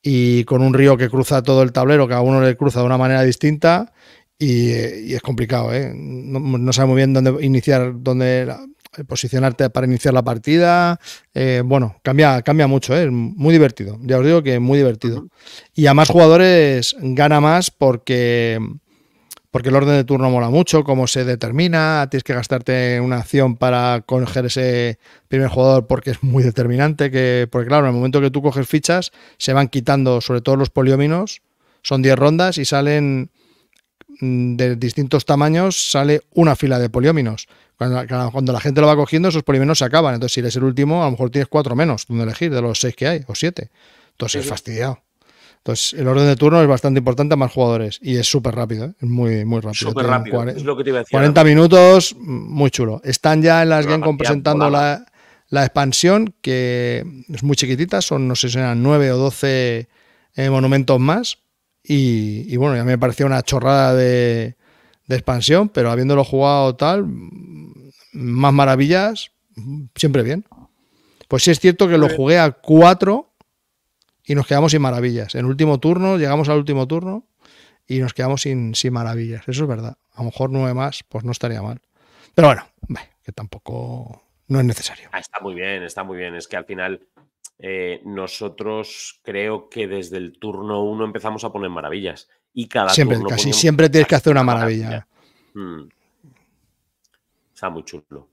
Y con un río que cruza todo el tablero, cada uno le cruza de una manera distinta. Y, y es complicado, ¿eh? No, no sabe muy bien dónde iniciar, dónde la- posicionarte para iniciar la partida. Eh, bueno, cambia, cambia mucho, ¿eh? es muy divertido. Ya os digo que es muy divertido. Y a más jugadores gana más porque, porque el orden de turno mola mucho, cómo se determina, tienes que gastarte una acción para coger ese primer jugador porque es muy determinante, que, porque claro, en el momento que tú coges fichas, se van quitando sobre todo los polióminos, son 10 rondas y salen mm, de distintos tamaños, sale una fila de polióminos. Cuando, cuando la gente lo va cogiendo, esos polióminos se acaban. Entonces, si eres el último, a lo mejor tienes cuatro menos donde elegir de los seis que hay, o siete. Entonces, Sí, es fastidiado. Entonces, el orden de turno es bastante importante a más jugadores y es súper rápido, ¿eh? es muy, muy rápido. Súper rápido. cuare- Es lo que te iba a decir. 40 minutos, muy chulo. Están ya en las Gamecom partida presentando la, la expansión, que es muy chiquitita, son no sé si eran 9 o 12 eh, monumentos más. Y, y bueno, ya me parecía una chorrada de, de expansión, pero habiéndolo jugado tal, más maravillas, siempre bien. Pues sí es cierto que lo jugué a 4 y nos quedamos sin maravillas. En último turno, llegamos al último turno y nos quedamos sin, sin maravillas. Eso es verdad. A lo mejor nueve más, pues no estaría mal. Pero bueno, que tampoco no es necesario. Ah, está muy bien, está muy bien. Es que al final eh, nosotros creo que desde el turno uno empezamos a poner maravillas. Y cada Siempre, turno casi siempre tienes que hacer una una maravilla. Mm. Está muy chulo.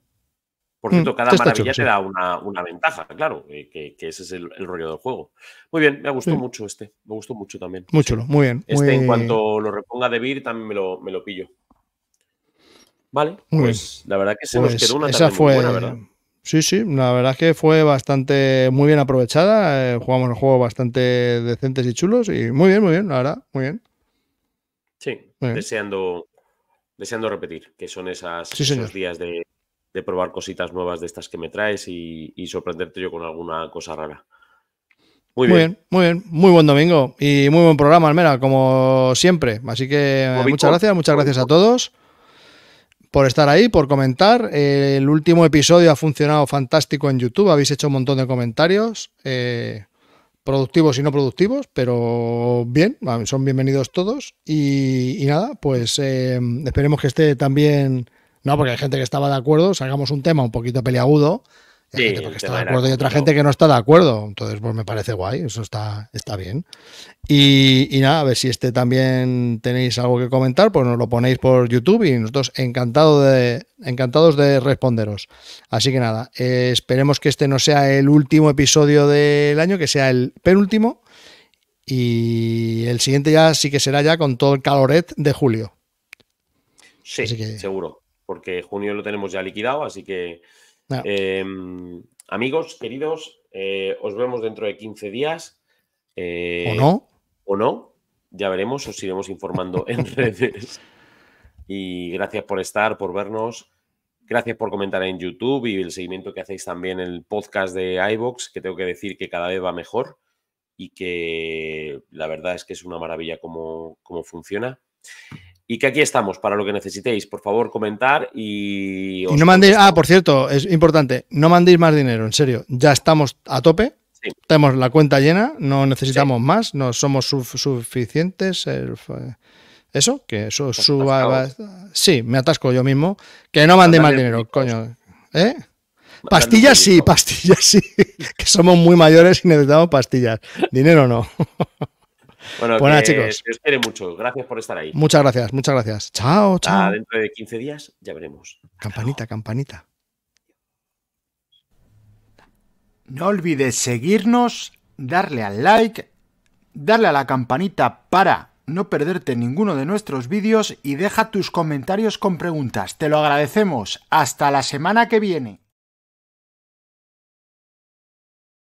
Por Mm, cierto, cada está maravilla chulo, sí. te da una, una ventaja, claro, eh, que, que ese es el, el rollo del juego. Muy bien, me gustó Sí. mucho este, me gustó mucho también. Muy chulo, muy bien. Este, muy- en cuanto lo reponga de Vir, también me lo, me lo pillo. Vale, Muy pues la verdad que se nos Pues quedó una esa muy fue. buena, ¿verdad? Sí, sí, la verdad es que fue bastante muy bien aprovechada. eh, jugamos el juego bastante decentes y chulos y muy bien, muy bien, la verdad, muy bien. Sí, Muy bien. deseando, deseando repetir, que son esas, Sí, esos días de, de probar cositas nuevas de estas que me traes y, y sorprenderte yo con alguna cosa rara. Muy Muy bien. muy bien, muy buen domingo y muy buen programa, Almera, como siempre. Así que eh, muchas gracias, muchas gracias a todos por estar ahí, por comentar. El último episodio ha funcionado fantástico en YouTube, habéis hecho un montón de comentarios, eh, productivos y no productivos, pero bien, son bienvenidos todos. Y, nada, pues eh, esperemos que esté también, no, porque hay gente que estaba de acuerdo, sacamos un tema un poquito peliagudo. Hay Sí, gente el porque está tema de era acuerdo y otra gente que no está de acuerdo. Entonces, pues me parece guay, eso está, está bien. Y, y nada, a ver si este también tenéis algo que comentar, pues nos lo ponéis por YouTube y nosotros encantado de, encantados de responderos. Así que nada, eh, esperemos que este no sea el último episodio del año, que sea el penúltimo. Y el siguiente ya sí que será ya con todo el caloret de julio. Sí, que- seguro, porque junio lo tenemos ya liquidado, así que Ah. em, amigos, queridos, eh, os vemos dentro de 15 días. eh, ¿O no? o no, ya veremos, os iremos informando en <laughs> redes. Y gracias por estar, por vernos. Gracias por comentar en YouTube y el seguimiento que hacéis también en el podcast de iBox, que tengo que decir que cada vez va mejor y que la verdad es que es una maravilla cómo, cómo funciona. Y que aquí estamos para lo que necesitéis. Por favor, comentar y. Y no mandéis, ah, por cierto, es importante, no mandéis más dinero, en serio. Ya estamos a tope, Sí. tenemos la cuenta llena, no necesitamos más, no somos su- suficientes. eso, que eso suba. Sí, me atasco yo mismo. Que no mandéis más dinero, coño. ¿Eh? Pastillas sí, pastillas sí. <laughs> que somos muy mayores y necesitamos pastillas. Dinero no. <laughs> Bueno, Pues que chicos. se os quiere mucho. Gracias por estar ahí. Muchas gracias, muchas gracias. Chao, chao. dentro de 15 días ya veremos. Campanita, campanita. No olvides seguirnos, darle al like, darle a la campanita para no perderte ninguno de nuestros vídeos y deja tus comentarios con preguntas. Te lo agradecemos. Hasta la semana que viene.